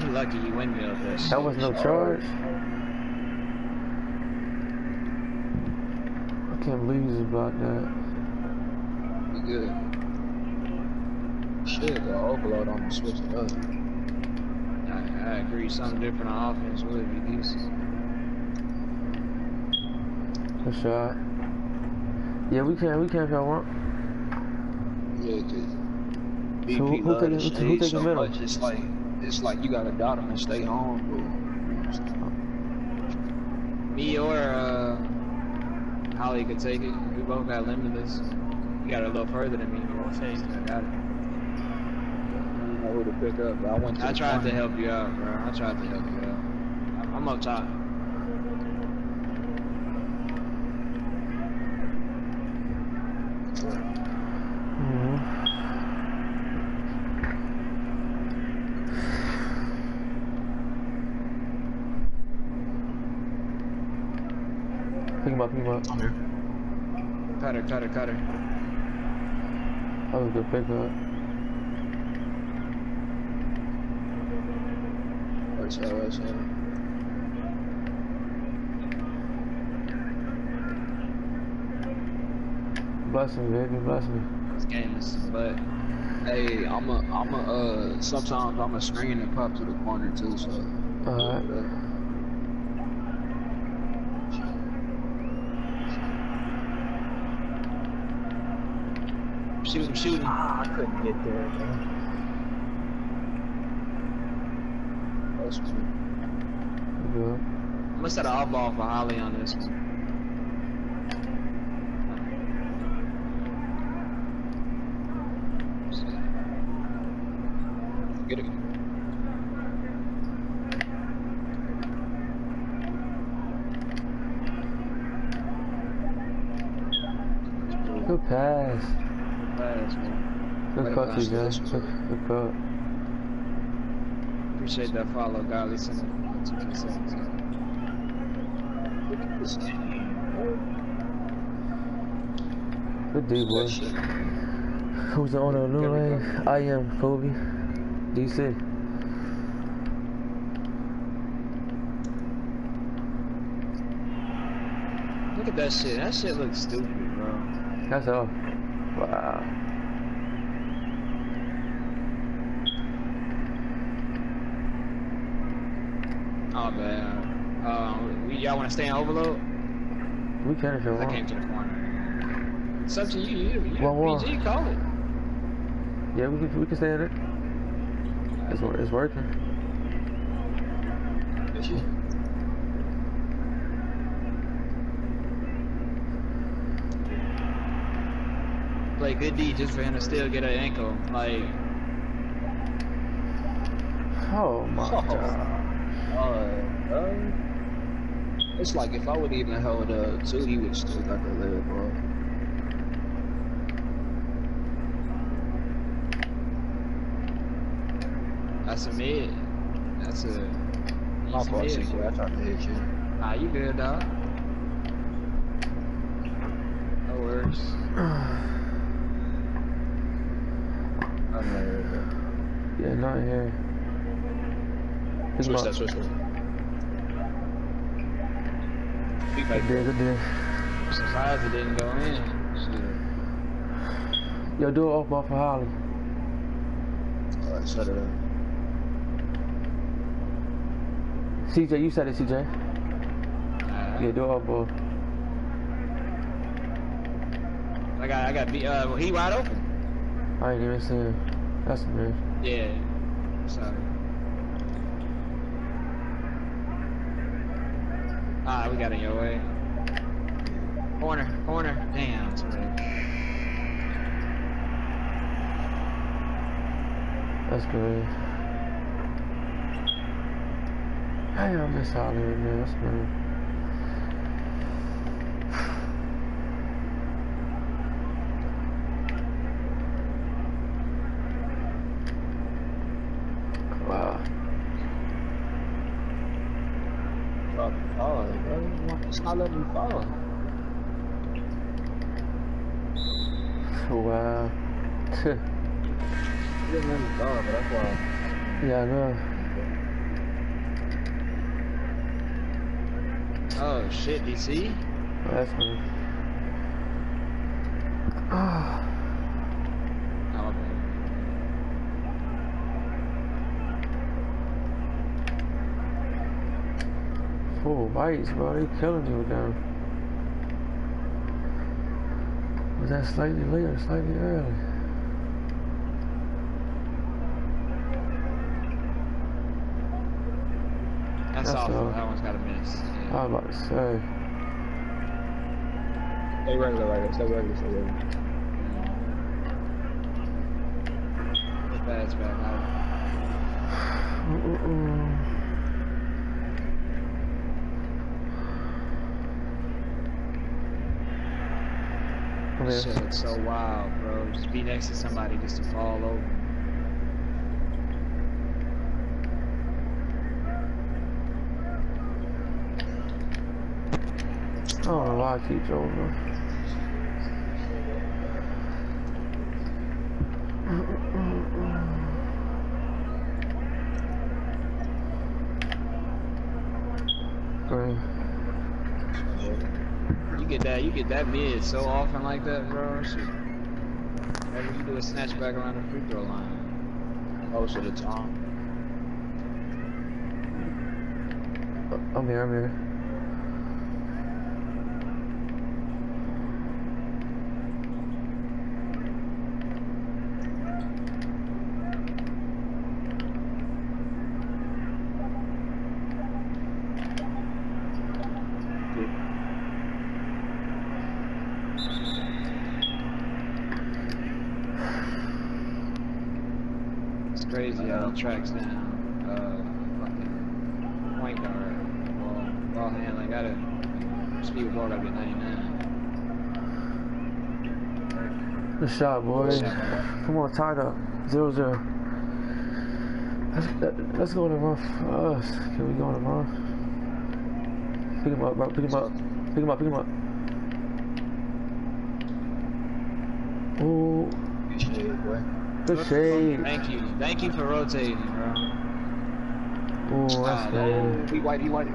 He lucky he windmilled that shit. That was no charge. I can't believe you just blocked that. You good. Shit, the overload on the switch it up. I, I agree. Something different on offense would be decent. Good shot. Yeah, we can. We can if y'all want. Yeah, cause BP So who- who love taking- the who shade taking so middle? much. It's like it's like you gotta doubt him and stay home. Me or uh, Holly could take it. We both got limitless. You got it a little further than me. You won't take it. I got it. I don't know who to pick up. But I went to I the tried to help you out, bro. I tried to help you out. I'm- I'm up top. hmm Pick him up. Pick him up. I'm here. Cutter, cutter, cutter. That was a good pickup. Right side, right side. Bless me, baby. Bless me. This game is but Hey, I'm a, I'm a, uh, sometimes I'm a screen and pop to the corner too, so. Alright. Shoot him, shoot him. Ah, I couldn't get there, man. That's true. We Good. I'm gonna set an off ball for Holly on this one. Get it. Good pass. Pass, man. Good Better cut, pass TJ. this. Good, good. Appreciate that follow, Godly Center. Two, two seconds. Look at this team. Good D, boy. Who's the owner of New Lane? I am Kobe. DC. Look at that shit. That shit looks stupid, bro. That's all. Wow. Oh man. Um, we, y'all want to stay in overload? We can if you want. I came to the corner. It's up to you. You, you One more. PG, call it. Yeah, we can, we can stay in it. It's, it's working. That shit. Play good D just for him to still get an ankle. Like, Oh my Oh. god. Uh, uh, it's like if I would even held up two, he would still got the live, bro. that's a mid. That's a. My fault, mid. I tried to hit you. Nah, you good, dog. No worries. I'm there. Yeah, not here. Switch that, switch that. Big Good back. day, good day. Surprised it didn't go in. Shit. Yo, do it off ball for Holly. Alright, shut it up. CJ, you said it, CJ. Alright. Yeah, do it off ball. I got, I got, beat, uh, he wide open. I ain't even seen him. That's me. Yeah. Sorry. Alright, we got in your way. Corner, corner. Damn, it's. That's good. Hey, I miss it, man. That's good. Wow. Drop it. Oh, bro. It's not letting me fall. Wow. It didn't let me fall, but that's why. yeah, I know. Oh shit, DC? That's me. Ah. Oh, okay. Full bites, bro. They killing you with them. Was that slightly late or slightly early? That's, That's awful. all. That one's got a miss. I Yeah. was about to say. Stay regular right here. Stay regular. Stay regular. Put Pads back out. Mm-mm-mm. Okay. Shit, it's so wild, bro. Just be next to somebody just to fall over. I don't know why I keep over. Great. You get that, you get that mid so often like that, bro. Shit. Whenever you do a snatch back around the free throw line. Oh, Most of the time. Oh, I'm here, I'm here. It's crazy how it tracks down. Uh, fucking point guard, ball, ball handling. Gotta speed with ball. Gotta be 99. Good shot, boys. Come on, tied up. Zero zero. Let's, let- let's go to run for us. Can we go to run? Pick him up, bro. Pick him up. Pick him up, pick him up. Ooh, Good shit, boy. good shade. Thank you, thank you for rotating, bro. Ooh, Ah, that's that- good. He white. He white.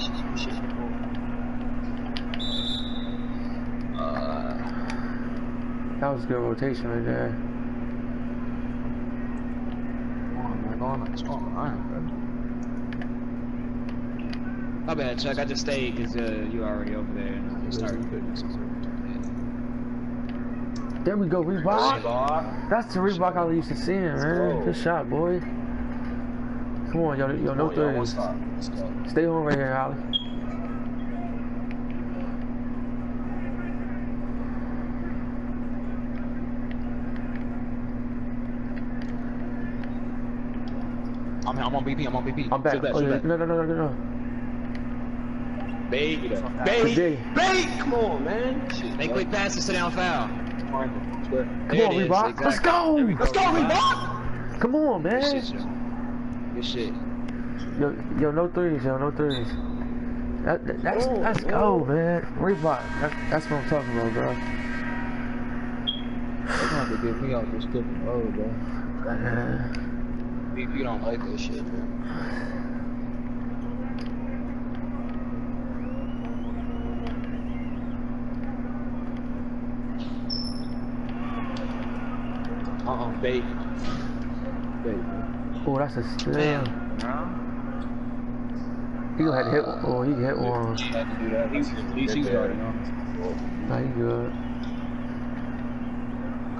Shit, shit, shit. Uh, That was good rotation right there. come on, man. Going like strong iron, bro. My bad, Chuck. I just stayed because uh, you were already over there. And I started. There we go, Reebok. Cigar. That's the Reebok I used to see, man. go. Good shot, boy. Come on, yo, yo, no Come on, y'all, one threes. stop. Let's. Stay on right here, Holly. I'm, I'm on BP. I'm on BP. I'm back. Shoot that, oh, shoot yeah. that. No, no, no, no, no. Bait. Good Bait. day. Bait. Come on, man. Shit, Make bro. quick pass and sit down foul. Come on, it is, Reebok. Let's exactly. go. Let's go, Reebok. Come on, Good shit, man. Chuck. Good shit. Yo, yo, no threes, yo, no threes. That, that, that's, Oh, let's go, man. Reebok. That, that's what I'm talking about, bro. They're gonna have to get me off this flipping road, bro. Uh, BP don't like that shit, man. Uh-uh, bait. Bait, oh, that's a steal. Damn, bro. He gonna have to hit one. Oh, he hit one. He had to do that. He's, he's, he's already on. Nah, he good.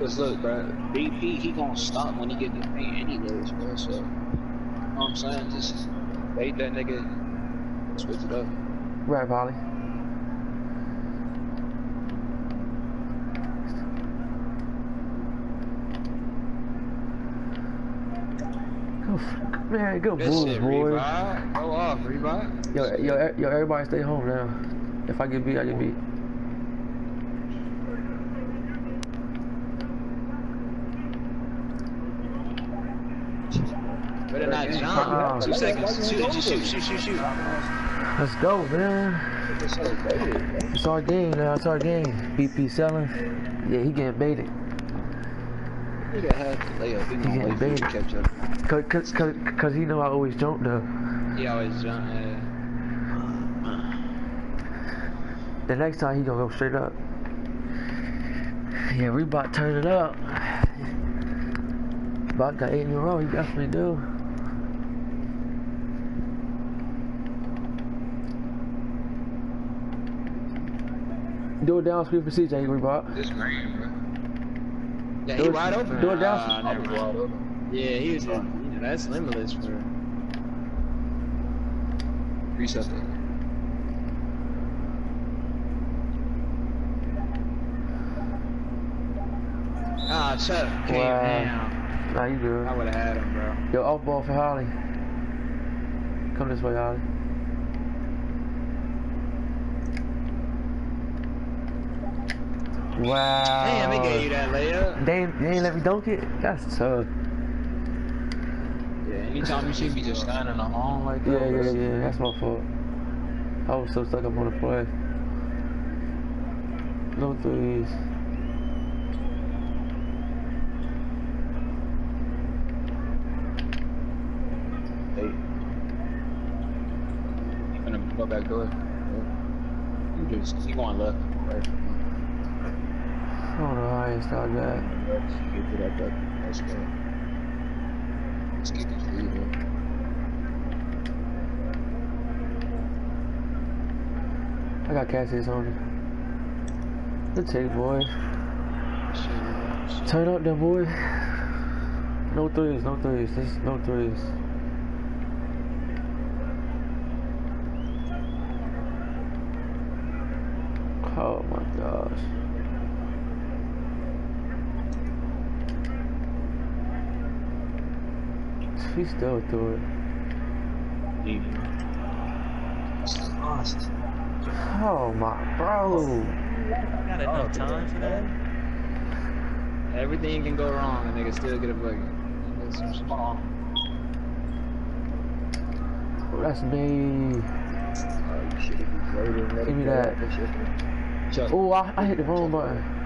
Cause look, bro, BP he gonna stop when he get the paint anyways, bro. So, you know what I'm saying, just bait that nigga, switch it up. Right, Polly. Man, good bulls, moves, boy. Go off, Reebok. Yo, yo, yo, everybody stay home now. If I get beat, I get beat. Two seconds. Shoot, shoot, shoot, shoot, shoot. Let's go, man. It's so baited, bro. It's our game now. It's our game. BP selling. Yeah, he getting baited. Nigga had to. He getting you baited. catch up. Cause, cause, cause, cause he know I always jump though. He always jump. Yeah. The next time he gonna go straight up. Yeah, we about to turn it up. Bot got eight in a row. He definitely do. Do it down screen for CJ, Reebok. This green, bro. Yeah, Do he it- wide open. do it down- I never wide open. Yeah, he was. In, you know, that's limitless for. Reset that. Ah, Chuck came Wow. down. Nah, you good. I would have had him, bro. Yo, off ball for Holly. Come this way, Holly. Wow. Damn, they gave you that layup. They ain't, they ain't let me dunk it? That's tough. Yeah, anytime you see me just standing alone like that. Yeah, yeah, yeah. That's my fault. I was so stuck up on the play. No threes. Hey. You finna go back door. You just keep going left. Right. I don't know how I start that. Let's go. Let's lead here. I got Cassius on it. Good take, boy. Turn up there, boy. No threes, no threes. This no threes. Oh my gosh. He still threw it. Deep. Lost. Oh my bro. I Got enough time for that? Everything can go wrong, and they can still get a bucket. That's. That's me. Oh, you should have waited. let Give it me that. That shit. Chuck. Oh, I, I hit the wrong button.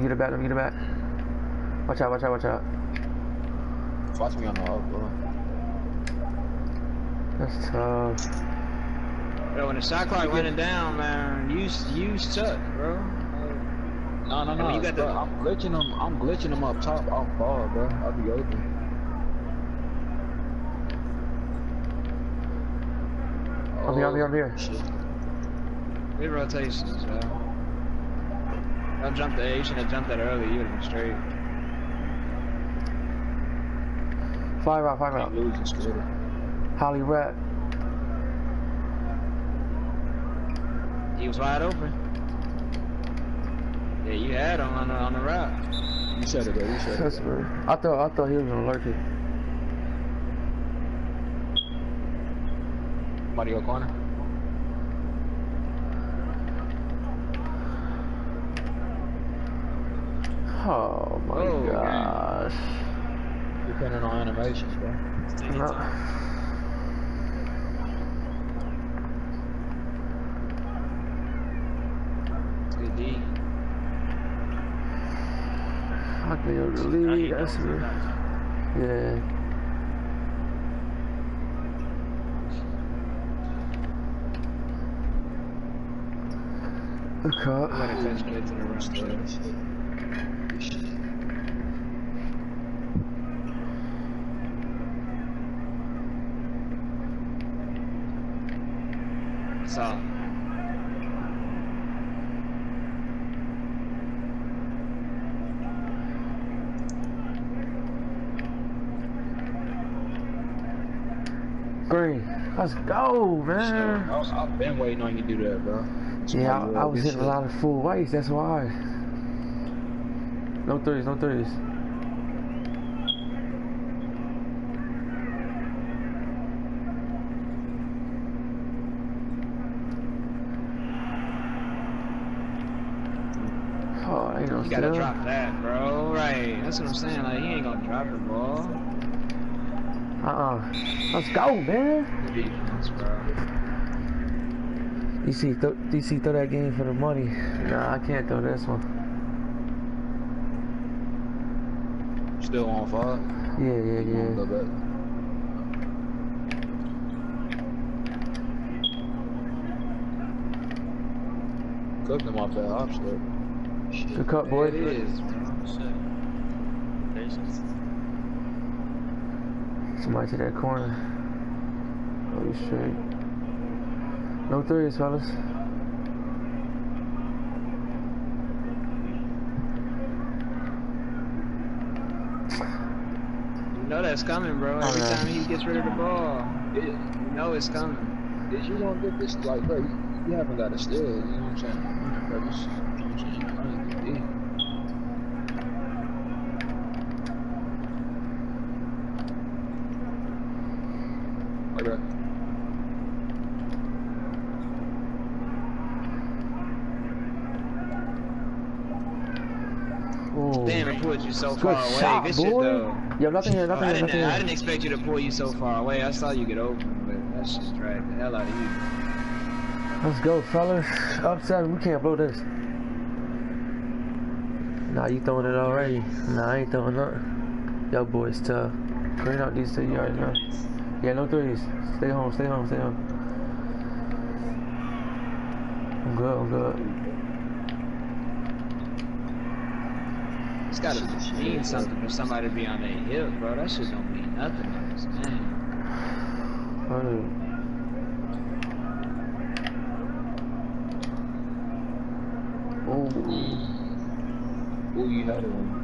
Me get it back, let me get it back. Watch out, watch out, watch out. Watch me on the up, bro. That's tough. Bro, when the shot clock running down, man, you use Chuck, bro. No, no, I no. mean, you got bro, the- I'm glitching them. I'm glitching them up top, off ball, bro. I'll be open. I'm here, I'm here, I'm here. Shit. Good rotations, bro. Don't jump the A. You should have jumped that early. You would have been straight. Five out, five out. Can't lose this quarter. Holly rap. He was wide open. Yeah, you had him on the on the route. You said it, bro. You said That's it. me. I thought I thought he was gonna lurk it. Mario corner. Oh my Oh, man. gosh. Depending on animations, bro. No. Good D. I can go to the lead. That's me. Yeah. Good cut. I'm gonna touch kids to the run. So, Green. Let's go, man. I was, I've been waiting on you to do that, bro. Yeah, I, I was hitting a lot of full weights, that's why. No threes, no threes. Oh, ain't no You gotta drop that, bro. Right. That's what I'm saying. Like, he ain't gonna drop the ball. Uh-uh. Let's go, man. Defense, bro. DC, th DC throw that game for the money. Nah, I can't throw this one. Still on five. Yeah, yeah, yeah. Go back. Cooked him off that hop step. Good cut, boy. It is. Somebody to that corner. Holy shit. No threes, fellas. You know that's coming, bro. Every yeah. time he gets rid of the ball, It, you know it's coming. is you gonna get this like, bro? You, you haven't got a steal. You know what I'm saying? Bro, this, you know what I'm saying? You trying to get it. Okay. Ooh. Damn, it pulled you so Good far away. shot, Good shit, though. Yo, nothing here, nothing I here, didn't, nothing I here. didn't expect you to pull you so far away. I saw you get open, but that just dragged the hell out of you. Let's go, fellas. Up seven, we can't blow this. Nah, you throwing it already. Nah, I ain't throwing nothing. Yo, boys, tough. Bring out these two, already know. Yeah, no threes. Stay home, stay home, stay home. I'm good, I'm good. It's gotta mean something for somebody to be on their hip, bro. That shit don't mean nothing to us, man. Hey. Oh, Who you had it on?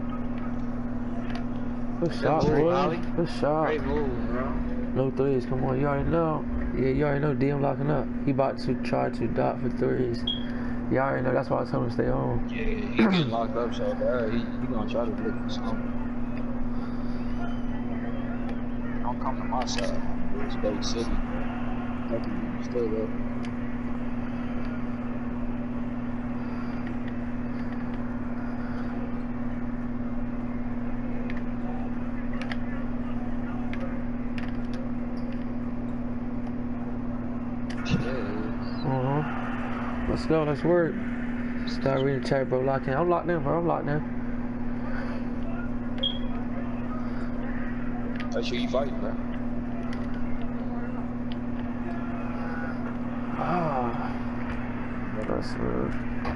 good shot, move, boy. Good shot. Great move, bro. No threes, come on, you already know. Yeah, you already know DM locking up. He about to try to dot for threes. You already know, that's why I told him to stay home. Yeah, he getting locked up so bad. He, he gonna try to for something. Don't come to my side. It's Bay City. Nothing still up. Shit. Let's go, let's work. Start reading the chat, bro. Lock in. I'm locked in, bro. I'm locked in. That's who you fighting, bro. Ah. That's smooth.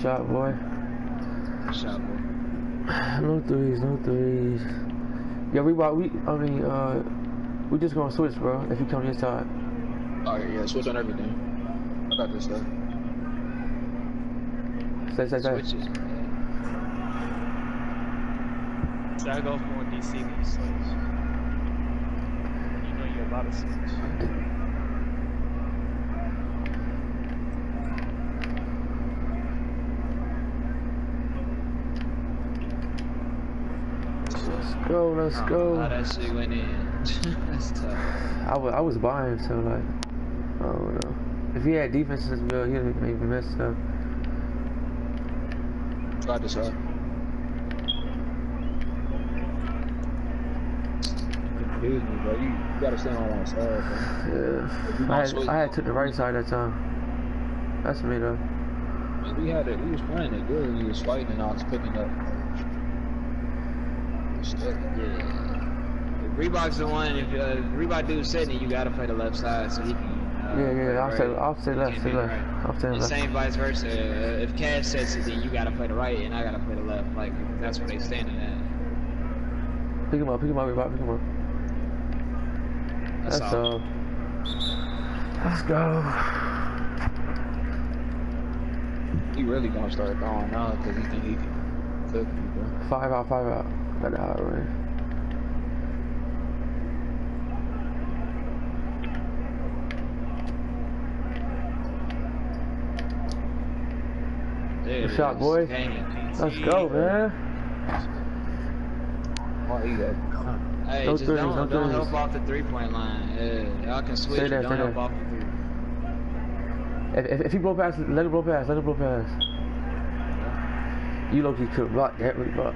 Shot, boy. Shot, boy. No threes, no threes. Yeah, we about we. I mean, uh, we just gonna switch, bro. If you come inside. Alright, yeah, switch on everything. I got this stuff. Stay, stay, stay. Switches. So I go for more DC when you switch. You know you're about to switch. Let's go, let's Oh, go. How that shit went in. That's tough. I was, I was buying, so like, I don't know. If he had defense as well, he'd have maybe messed up. Got this uh. up. Confused me, bro. You, you gotta stay on one side, bro. Yeah. I had, I had took the right side that time. That's me though. Man, we had it. We was playing it good. We was fighting, and I was picking up. Stuff. Yeah. If Reebok's the one, if uh, Reebok dude's setting it, you gotta play the left side so he can. Uh, Yeah, yeah. I'll right. say, I'll say left, can't say left. right. I'll say left. same vice versa. Uh, If Cash sets it, then you gotta play the right, and I gotta play the left. Like that's where they standing at. Pick him up, pick him up, everybody, pick him up. That's, That's all. all. Let's go. He really gonna start throwing now because he think he can cook you, bro. Five out, five out. Got the high range. There Good shot, boy. Let's go, man. Got Hey, No just threes, don't, no don't help off the three point line. Y'all can switch. There, don't help there. off the three. If, if, if he blow past, let him blow past. Let him blow past. You low key could block that, but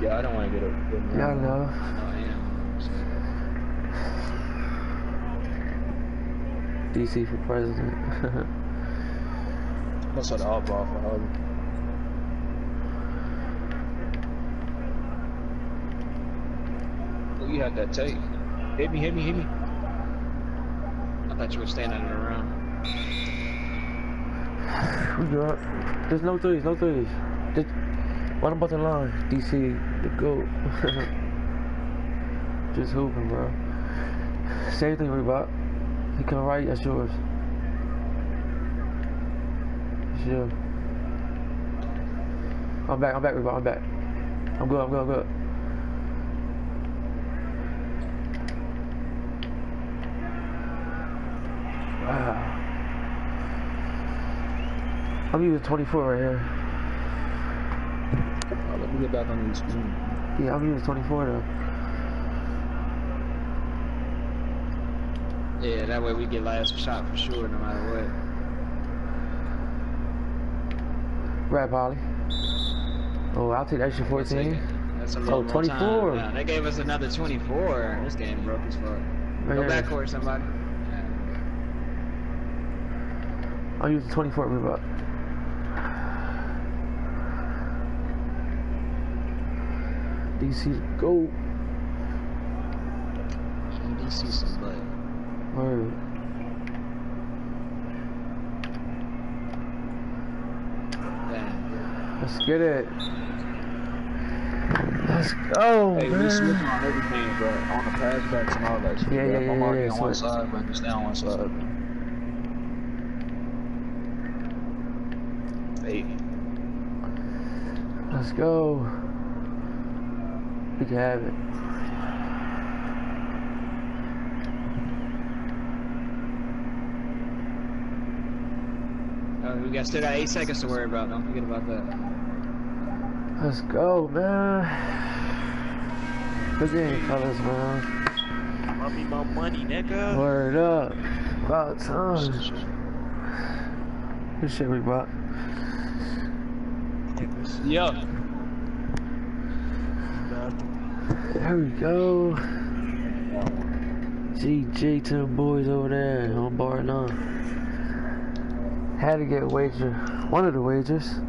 Yeah, I don't want to get a good yeah, I know. Oh, yeah. DC for president. That's what ball for Harvey. Oh, you had that tape. Hit me, hit me, hit me. I thought you were standing around. we got. There's no threes, no threes. Just one about the line. DC, the goat. Just hooping, bro. Same thing, Reebok. He come right, that's yours. It's. I'm back, I'm back, Reebok, I'm back. I'm good, I'm good, I'm good. Wow. I'm using 24 right here. Oh, let me get back on these. Mm. Yeah, I'm using 24 though. Yeah, that way we get last shot for sure, no matter what. Right, Polly. Oh, I'll take the extra 14. That's a little Oh, 24. Time. Nah, they gave us another 24. This game broke as fuck. Right Go back court, somebody. I'll use using 24 Reebok. DC, go. DC some butt. Word. Damn. Let's get it. Let's go, Hey, we man. on everything, bro. On the and all that shit. Yeah, yeah, yeah, I'm already yeah, on one side, man. Just stay on one side. Hey, Let's go. We can have it. Oh, we got still got eight seconds to worry about. Don't forget about that. Let's go, man. Good game, fellas, man. Run me my money, nigga. Word up. About time. Good shit, Reebok. Niggas. yeah. Nothing. There we go. GG to the boys over there on bar none. Had to get a wager. One of the wagers.